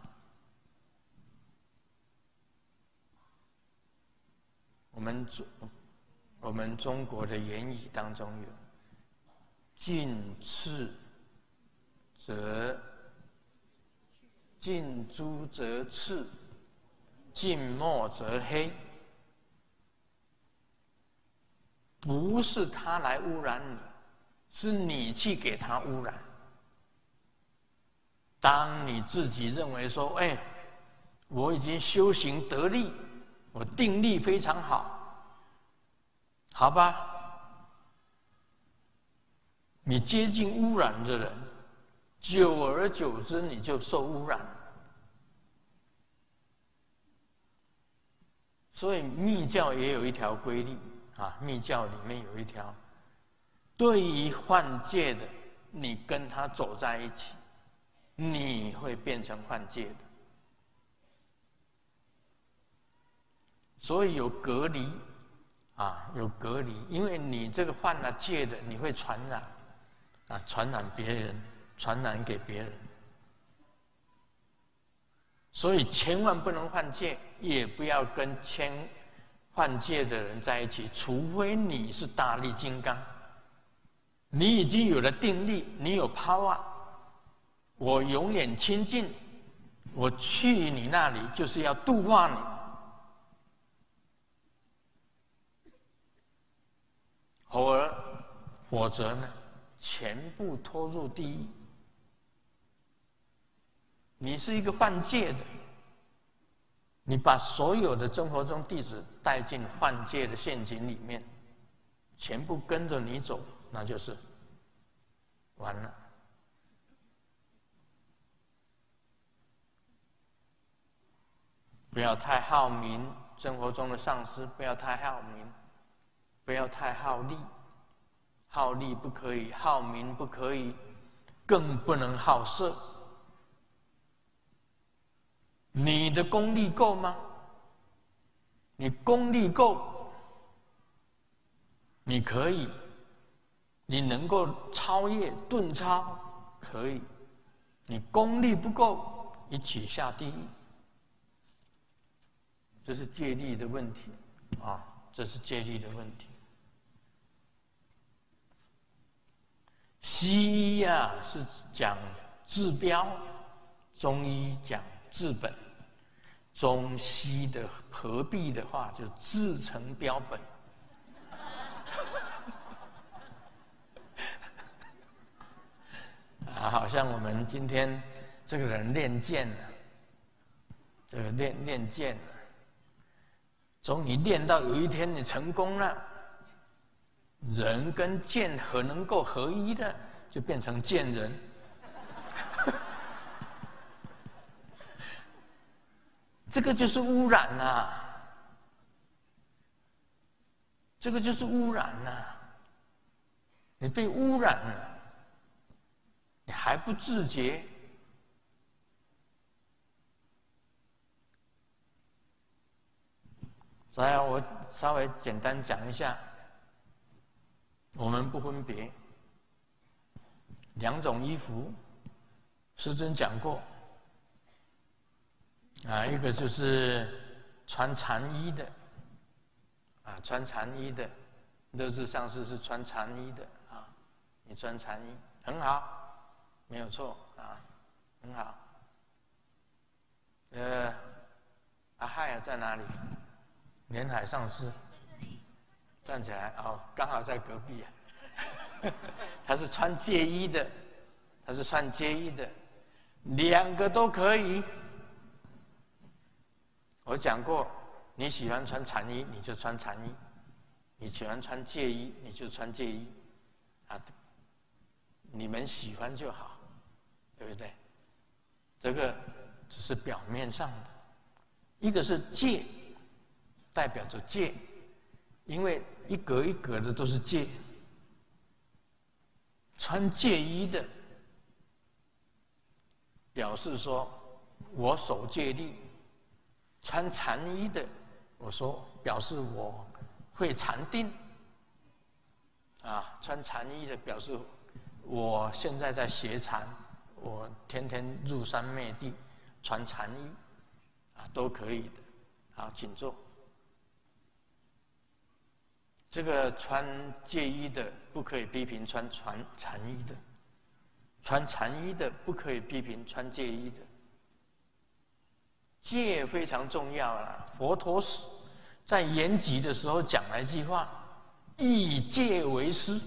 我们中我们中国的言语当中有“近赤则”。近朱则赤，近墨则黑。不是他来污染你，是你去给他污染。当你自己认为说：“哎，我已经修行得力，我定力非常好，好吧？”你接近污染的人。久而久之，你就受污染。所以密教也有一条规律啊，密教里面有一条，对于换戒的，你跟他走在一起，你会变成换戒的。所以有隔离，啊，有隔离，因为你这个犯了戒的，你会传染，啊，传染别人。传染给别人，所以千万不能犯戒，也不要跟签犯戒的人在一起，除非你是大力金刚，你已经有了定力，你有 power，我永远亲近，我去你那里就是要度化你，否则，否则呢，全部拖入地狱。你是一个换戒的，你把所有的生活中弟子带进换戒的陷阱里面，全部跟着你走，那就是完了。不要太好名，生活中的上司不要太好名，不要太好利，好利不可以，好名不可以，更不能好色。你的功力够吗？你功力够，你可以，你能够超越顿超，可以。你功力不够，一起下地狱。这是借力的问题，啊，这是借力的问题。西医呀是讲治标，中医讲。治本，中西的合璧的话，就治成标本。啊，好像我们今天这个人练剑了，这个练练剑，终于练到有一天你成功了，人跟剑和能够合一的，就变成剑人。这个就是污染呐！这个就是污染呐！你被污染了，你还不自觉？所以，我稍微简单讲一下，我们不分别。两种衣服，师尊讲过。啊，一个就是穿禅衣的，啊，穿禅衣的，乐智上师是穿禅衣的。啊，你穿禅衣很好，没有错。啊，很好。呃，阿海在哪里？莲海上师站起来哦，刚好在隔壁啊。他是穿戒衣的，他是穿戒衣的，两个都可以。我讲过，你喜欢穿禅衣，你就穿禅衣；你喜欢穿戒衣，你就穿戒衣。啊，你们喜欢就好，对不对？这个只是表面上的，一个是戒，代表着戒，因为一格一格的都是戒。穿戒衣的，表示说我守戒律；穿禅衣的，我说表示我会禅定。啊，穿禅衣的表示我现在在学禅，我天天入山灭地，穿禅衣，啊，都可以的。好，请坐。这个穿戒衣的不可以批评穿禅禅衣的，穿禅衣的不可以批评穿戒衣的。戒非常重要啊！佛陀是在延吉的时候讲了一句话。以戒为师，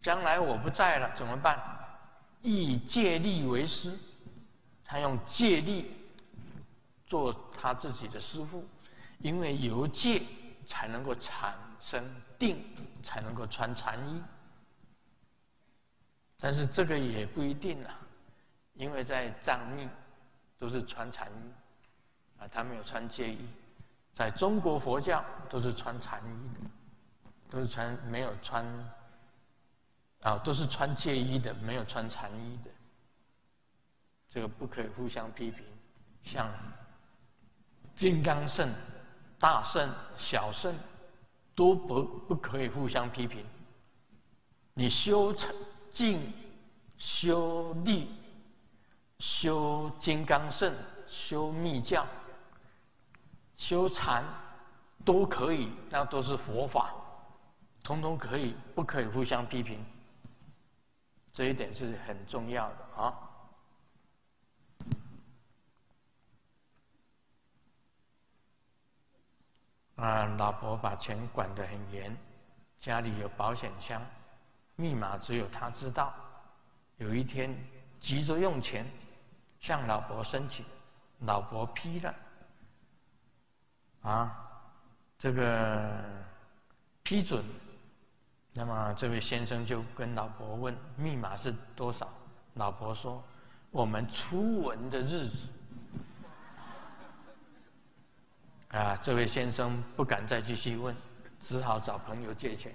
将来我不在了怎么办？以戒律为师，他用戒律做他自己的师傅，因为由戒才能够产生定，才能够穿禅衣。但是这个也不一定啊，因为在藏密都是穿禅衣，啊，他没有穿戒衣。在中国佛教都是穿禅衣的，都是穿没有穿，啊，都是穿戒衣的，没有穿禅衣的。这个不可以互相批评，像金刚圣、大圣、小圣，都不不可以互相批评。你修成净、修力、修金刚圣、修密教。修禅都可以，那都是佛法，通通可以，不可以互相批评。这一点是很重要的啊！啊，老婆把钱管得很严，家里有保险箱，密码只有他知道。有一天急着用钱，向老婆申请，老婆批了。啊，这个批准，那么这位先生就跟老婆问密码是多少，老婆说我们初闻的日子。啊，这位先生不敢再继续问，只好找朋友借钱。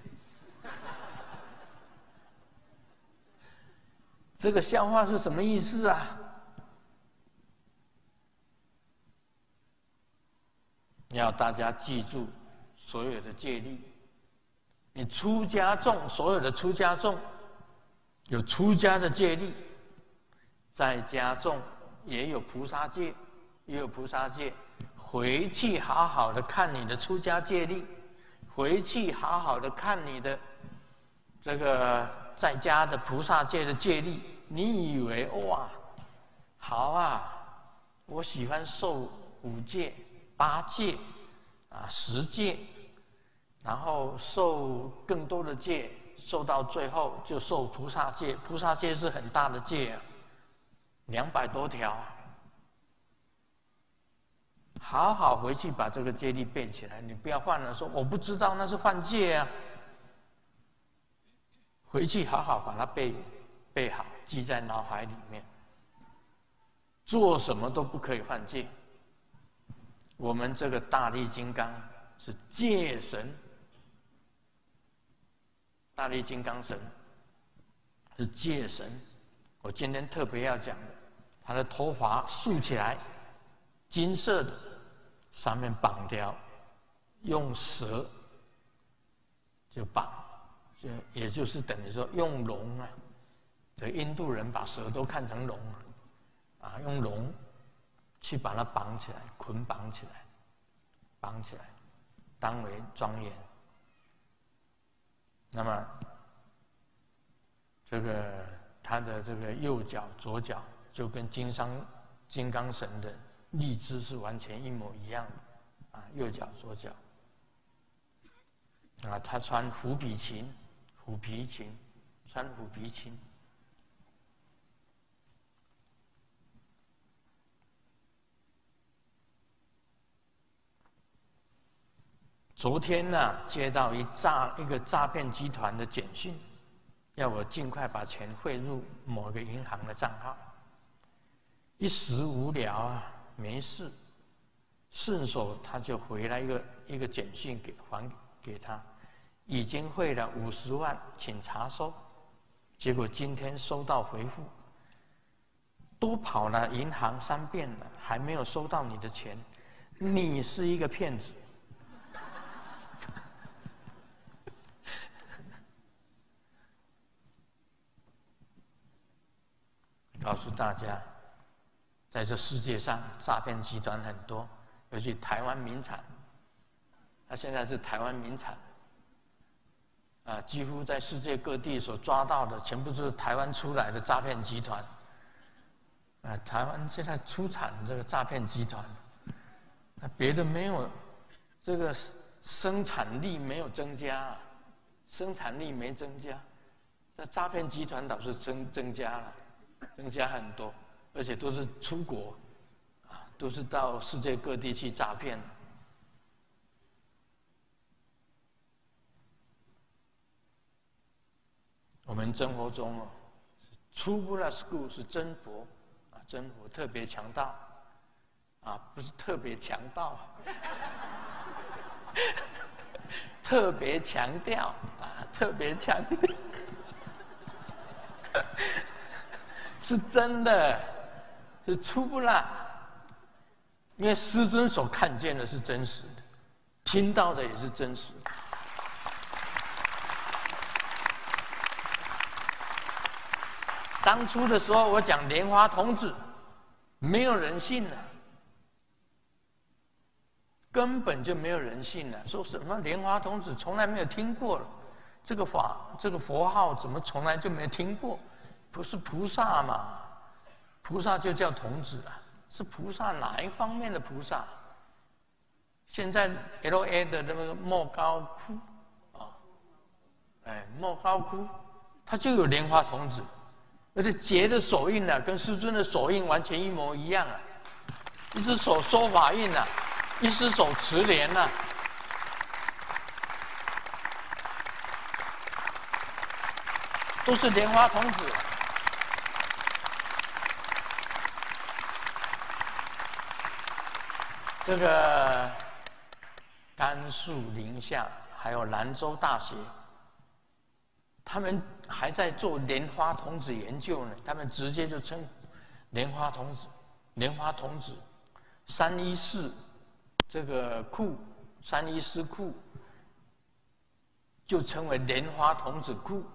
这个笑话是什么意思啊？要大家记住所有的戒律。你出家众，所有的出家众有出家的戒律，在家众也有菩萨戒，也有菩萨戒。回去好好的看你的出家戒律，回去好好的看你的这个在家的菩萨戒的戒律。你以为哇，好啊，我喜欢受五戒。八戒，啊，十戒，然后受更多的戒，受到最后就受菩萨戒。菩萨戒是很大的戒啊，两百多条。好好回去把这个戒律背起来，你不要犯了。说我不知道那是犯戒啊。回去好好把它背背好，记在脑海里面。做什么都不可以犯戒。我们这个大力金刚是戒神，大力金刚神是戒神。我今天特别要讲的，他的头发竖起来，金色的，上面绑条，用蛇就绑，就也就是等于说用龙啊。这印度人把蛇都看成龙啊，啊，用龙。去把它绑起来，捆绑起来，绑起来，当为庄严。那么，这个他的这个右脚、左脚就跟金刚金刚神的荔枝是完全一模一样的，啊，右脚左脚。啊，他穿虎皮裙，虎皮裙，穿虎皮裙。昨天呢，接到一诈一个诈骗集团的简讯，要我尽快把钱汇入某个银行的账号。一时无聊啊。没事，顺手他就回来一个一个简讯给还给他，已经汇了五十万，请查收。结果今天收到回复，都跑了银行三遍了，还没有收到你的钱，你是一个骗子。告诉大家，在这世界上诈骗集团很多，尤其台湾名产，他现在是台湾名产。啊，几乎在世界各地所抓到的，全部是台湾出来的诈骗集团。啊，台湾现在出产这个诈骗集团，那别的没有，这个生产力没有增加，生产力没增加，那诈骗集团倒是增增加了，增加很多，而且都是出国，啊，都是到世界各地去诈骗。我们生活中哦，出不了 school 是真佛，啊，真佛特别强大，啊，不是特别强盗，特别强调啊，特别强调，是真的，是出不来，因为师尊所看见的是真实的，听到的也是真实的。当初的时候，我讲莲花童子，没有人信了，根本就没有人信了。说什么莲花童子从来没有听过了，这个法这个佛号怎么从来就没听过？不是菩萨嘛？菩萨就叫童子啊？是菩萨哪一方面的菩萨？现在 L A 的那个莫高窟啊，哎，莫高窟，它就有莲花童子。而且结的手印呢，跟师尊的手印完全一模一样啊！一只手收法印呐，一只手持莲呐，都是莲花童子。这个甘肃临夏还有兰州大学。他们还在做莲花童子研究呢，他们直接就称莲花童子，莲花童子，三一四这个库，三一四库就称为莲花童子库。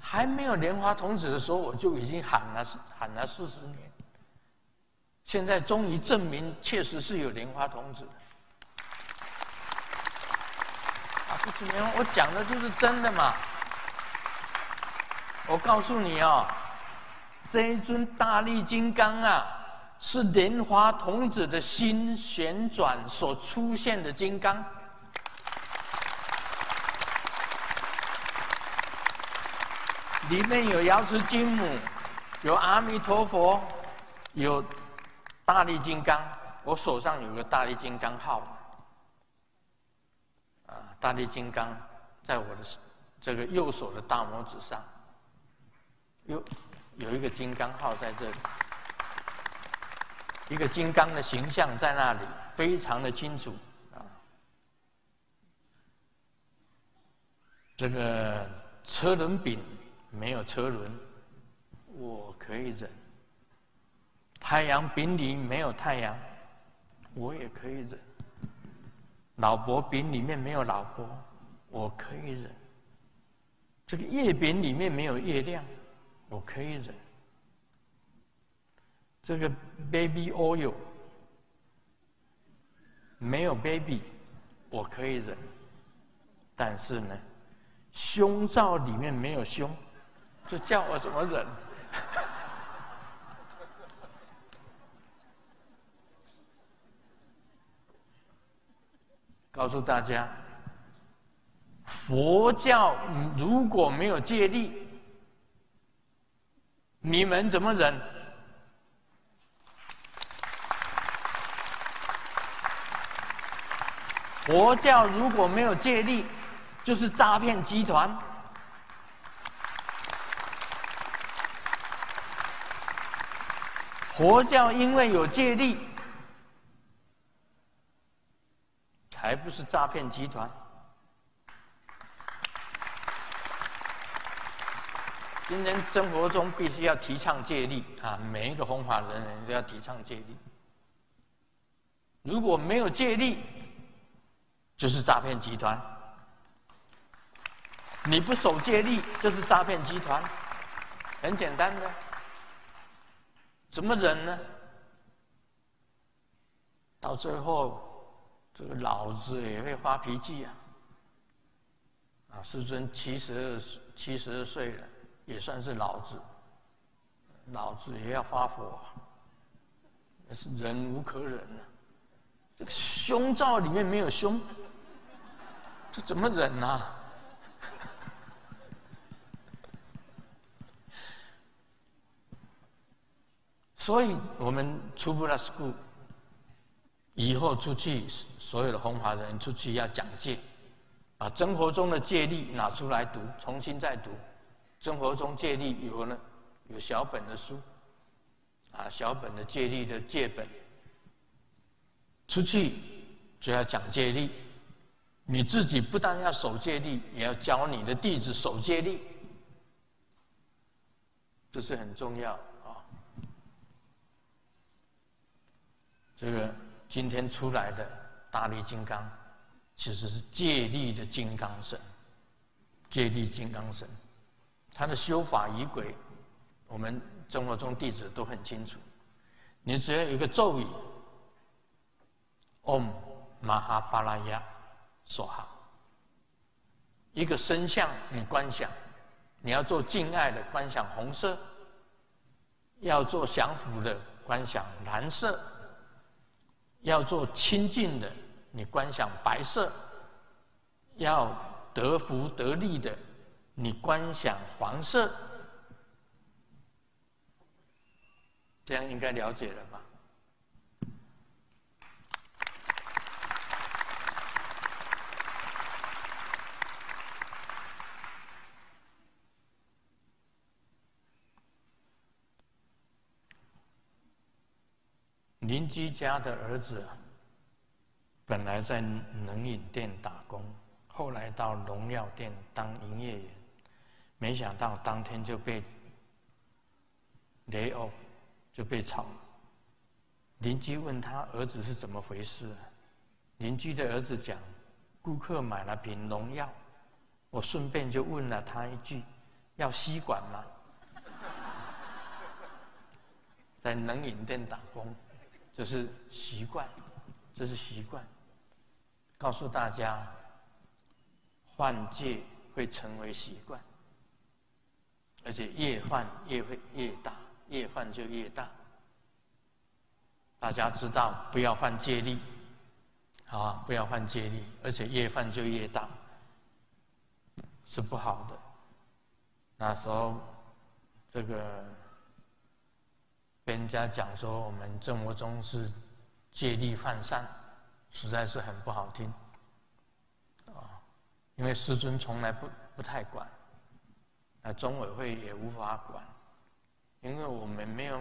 还没有莲花童子的时候，我就已经喊了喊了四十年，现在终于证明确实是有莲花童子。啊不是莲花我讲的就是真的嘛！我告诉你哦，这一尊大力金刚啊，是莲花童子的心旋转所出现的金刚，里面有瑶池金母，有阿弥陀佛，有大力金刚。我手上有个大力金刚号。啊大力金刚在我的这个右手的大拇指上，有有一个金刚号在这里，一个金刚的形象在那里，非常的清楚啊。这个车轮柄没有车轮，我可以忍；太阳饼里没有太阳，我也可以忍。老婆饼里面没有老婆，我可以忍；这个月饼里面没有月亮，我可以忍；这个 baby oil 没有 baby，我可以忍。但是呢，胸罩里面没有胸，这叫我怎么忍？告诉大家，佛教如果没有戒律，你们怎么忍？佛教如果没有戒律，就是诈骗集团。佛教因为有戒律，才不是诈骗集团。今天生活中必须要提倡戒律啊！每一个弘法人人都要提倡戒律。如果没有戒律，就是诈骗集团。你不守戒律，就是诈骗集团。很简单的，怎么忍呢？到最后，这个老子也会发脾气啊！啊，师尊七十二七十二岁了。也算是老子，老子也要发火，是忍无可忍了。这个胸罩里面没有胸，这怎么忍呢？所以我们出不了 school，以后出去所有的弘法人出去要讲戒，把生活中的戒律拿出来读，重新再读。生活中戒律有呢，有小本的书，啊，小本的戒律的戒本。出去就要讲戒律，你自己不但要守戒律，也要教你的弟子守戒律，这是很重要啊。这个今天出来的大力金刚，其实是借力的金刚神，借力金刚神。他的修法仪轨，我们生活中弟子都很清楚。你只要有一个咒语，Om Mahaparaya Soha，一个身相你观想，你要做敬爱的观想红色，要做降伏的观想蓝色，要做清净的你观想白色，要得福得利的。你观想黄色，这样应该了解了吧？邻居家的儿子，本来在冷饮店打工，后来到农药店当营业员。没想到当天就被雷欧就被炒。邻居问他儿子是怎么回事，邻居的儿子讲：顾客买了瓶农药，我顺便就问了他一句：要吸管吗？在冷饮店打工，这是习惯，这是习惯。告诉大家，换戒会成为习惯。而且越犯越会越大，越犯就越大。大家知道不要犯戒律，啊，不要犯戒律，而且越犯就越大，是不好的。那时候，这个被人家讲说我们生活中是借力犯善，实在是很不好听，啊，因为师尊从来不不太管。那中委会也无法管，因为我们没有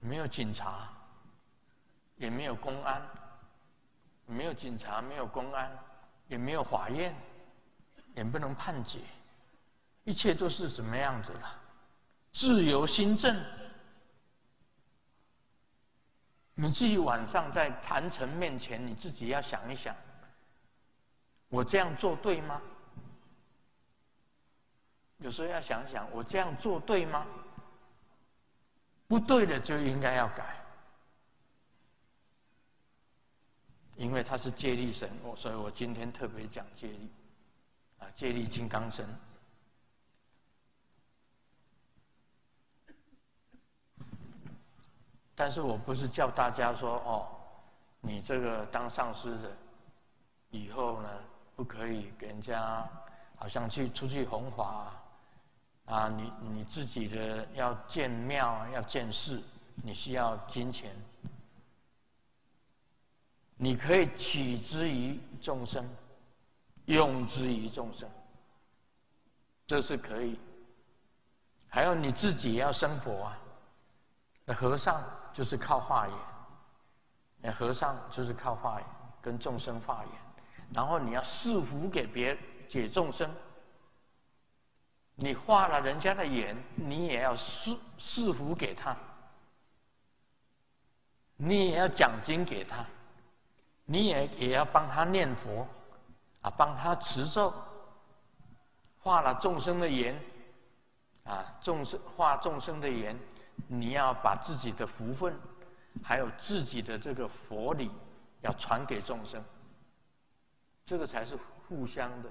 没有警察，也没有公安，没有警察，没有公安，也没有法院，也不能判决，一切都是什么样子的？自由心证。你自己晚上在坛城面前，你自己要想一想，我这样做对吗？有时候要想想，我这样做对吗？不对的就应该要改，因为他是借力神，我所以我今天特别讲借力，啊，借力金刚神。但是我不是叫大家说哦，你这个当上司的，以后呢不可以给人家，好像去出去弘法。啊，啊你你自己的要建庙要建寺，你需要金钱。你可以取之于众生，用之于众生，这是可以。还有你自己要生佛啊。那和尚就是靠化缘，那和尚就是靠化缘，跟众生化缘。然后你要施福给别人，解众生。你化了人家的缘，你也要施施福给他，你也要讲经给他。你也也要帮他念佛，啊，帮他持咒，化了众生的缘，啊，众生化众生的缘，你要把自己的福分，还有自己的这个佛理，要传给众生。这个才是互相的，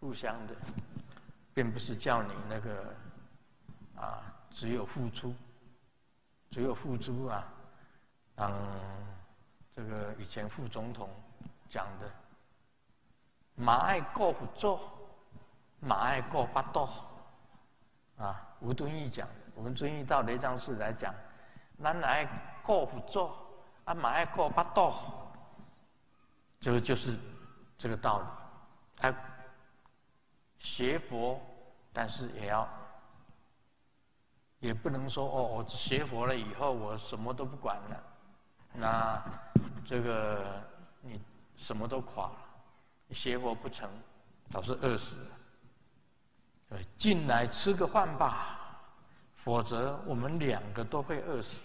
互相的，并不是叫你那个，啊，只有付出，只有付出啊，嗯。这个以前副总统讲的，马爱过不做，马爱过不多，啊，吴敦义讲，我们遵义到雷藏寺来讲，咱爱过不做，啊，马爱过不多，这个就是这个道理。他学佛，但是也要，也不能说哦，我学佛了以后，我什么都不管了。那这个你什么都垮了，邪佛不成，倒是饿死。进来吃个饭吧，否则我们两个都会饿死。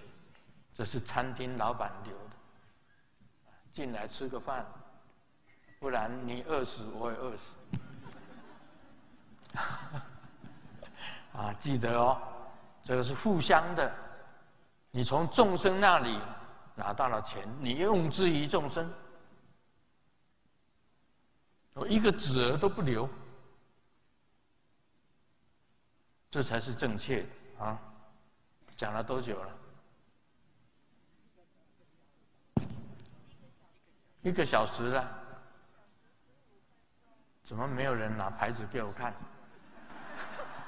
这是餐厅老板留的。进来吃个饭，不然你饿死，我也饿死。啊，记得哦，这个是互相的。你从众生那里。拿到了钱，你用之于众生，我一个子儿都不留，这才是正确的啊！讲了多久了？一个小时了，怎么没有人拿牌子给我看？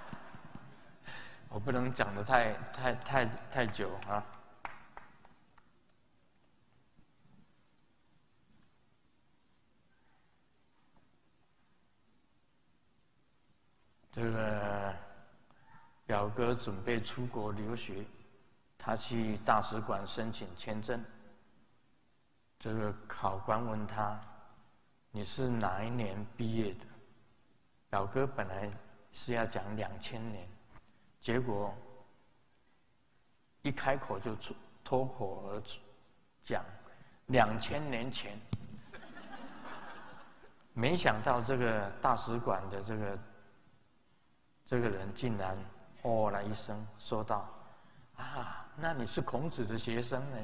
我不能讲的太太太太久啊！这个表哥准备出国留学，他去大使馆申请签证。这个考官问他：“你是哪一年毕业的？”表哥本来是要讲两千年，结果一开口就出脱口而出讲两千年前。没想到这个大使馆的这个。这个人竟然哦了一声，说道：“啊，那你是孔子的学生呢？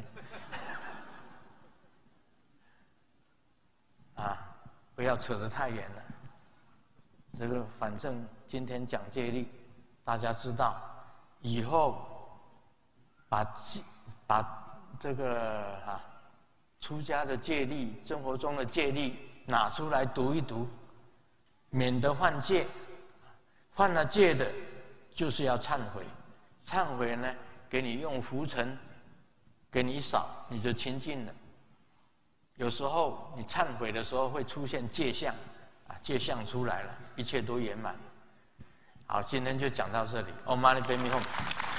啊，不要扯得太远了。这个反正今天讲戒律，大家知道，以后把戒把这个啊出家的戒律、生活中的戒律拿出来读一读，免得犯戒。”犯了戒的，就是要忏悔。忏悔呢，给你用浮尘，给你扫，你就清净了。有时候你忏悔的时候会出现界相，啊，界相出来了，一切都圆满。好，今天就讲到这里。Om Mani Padme Hum。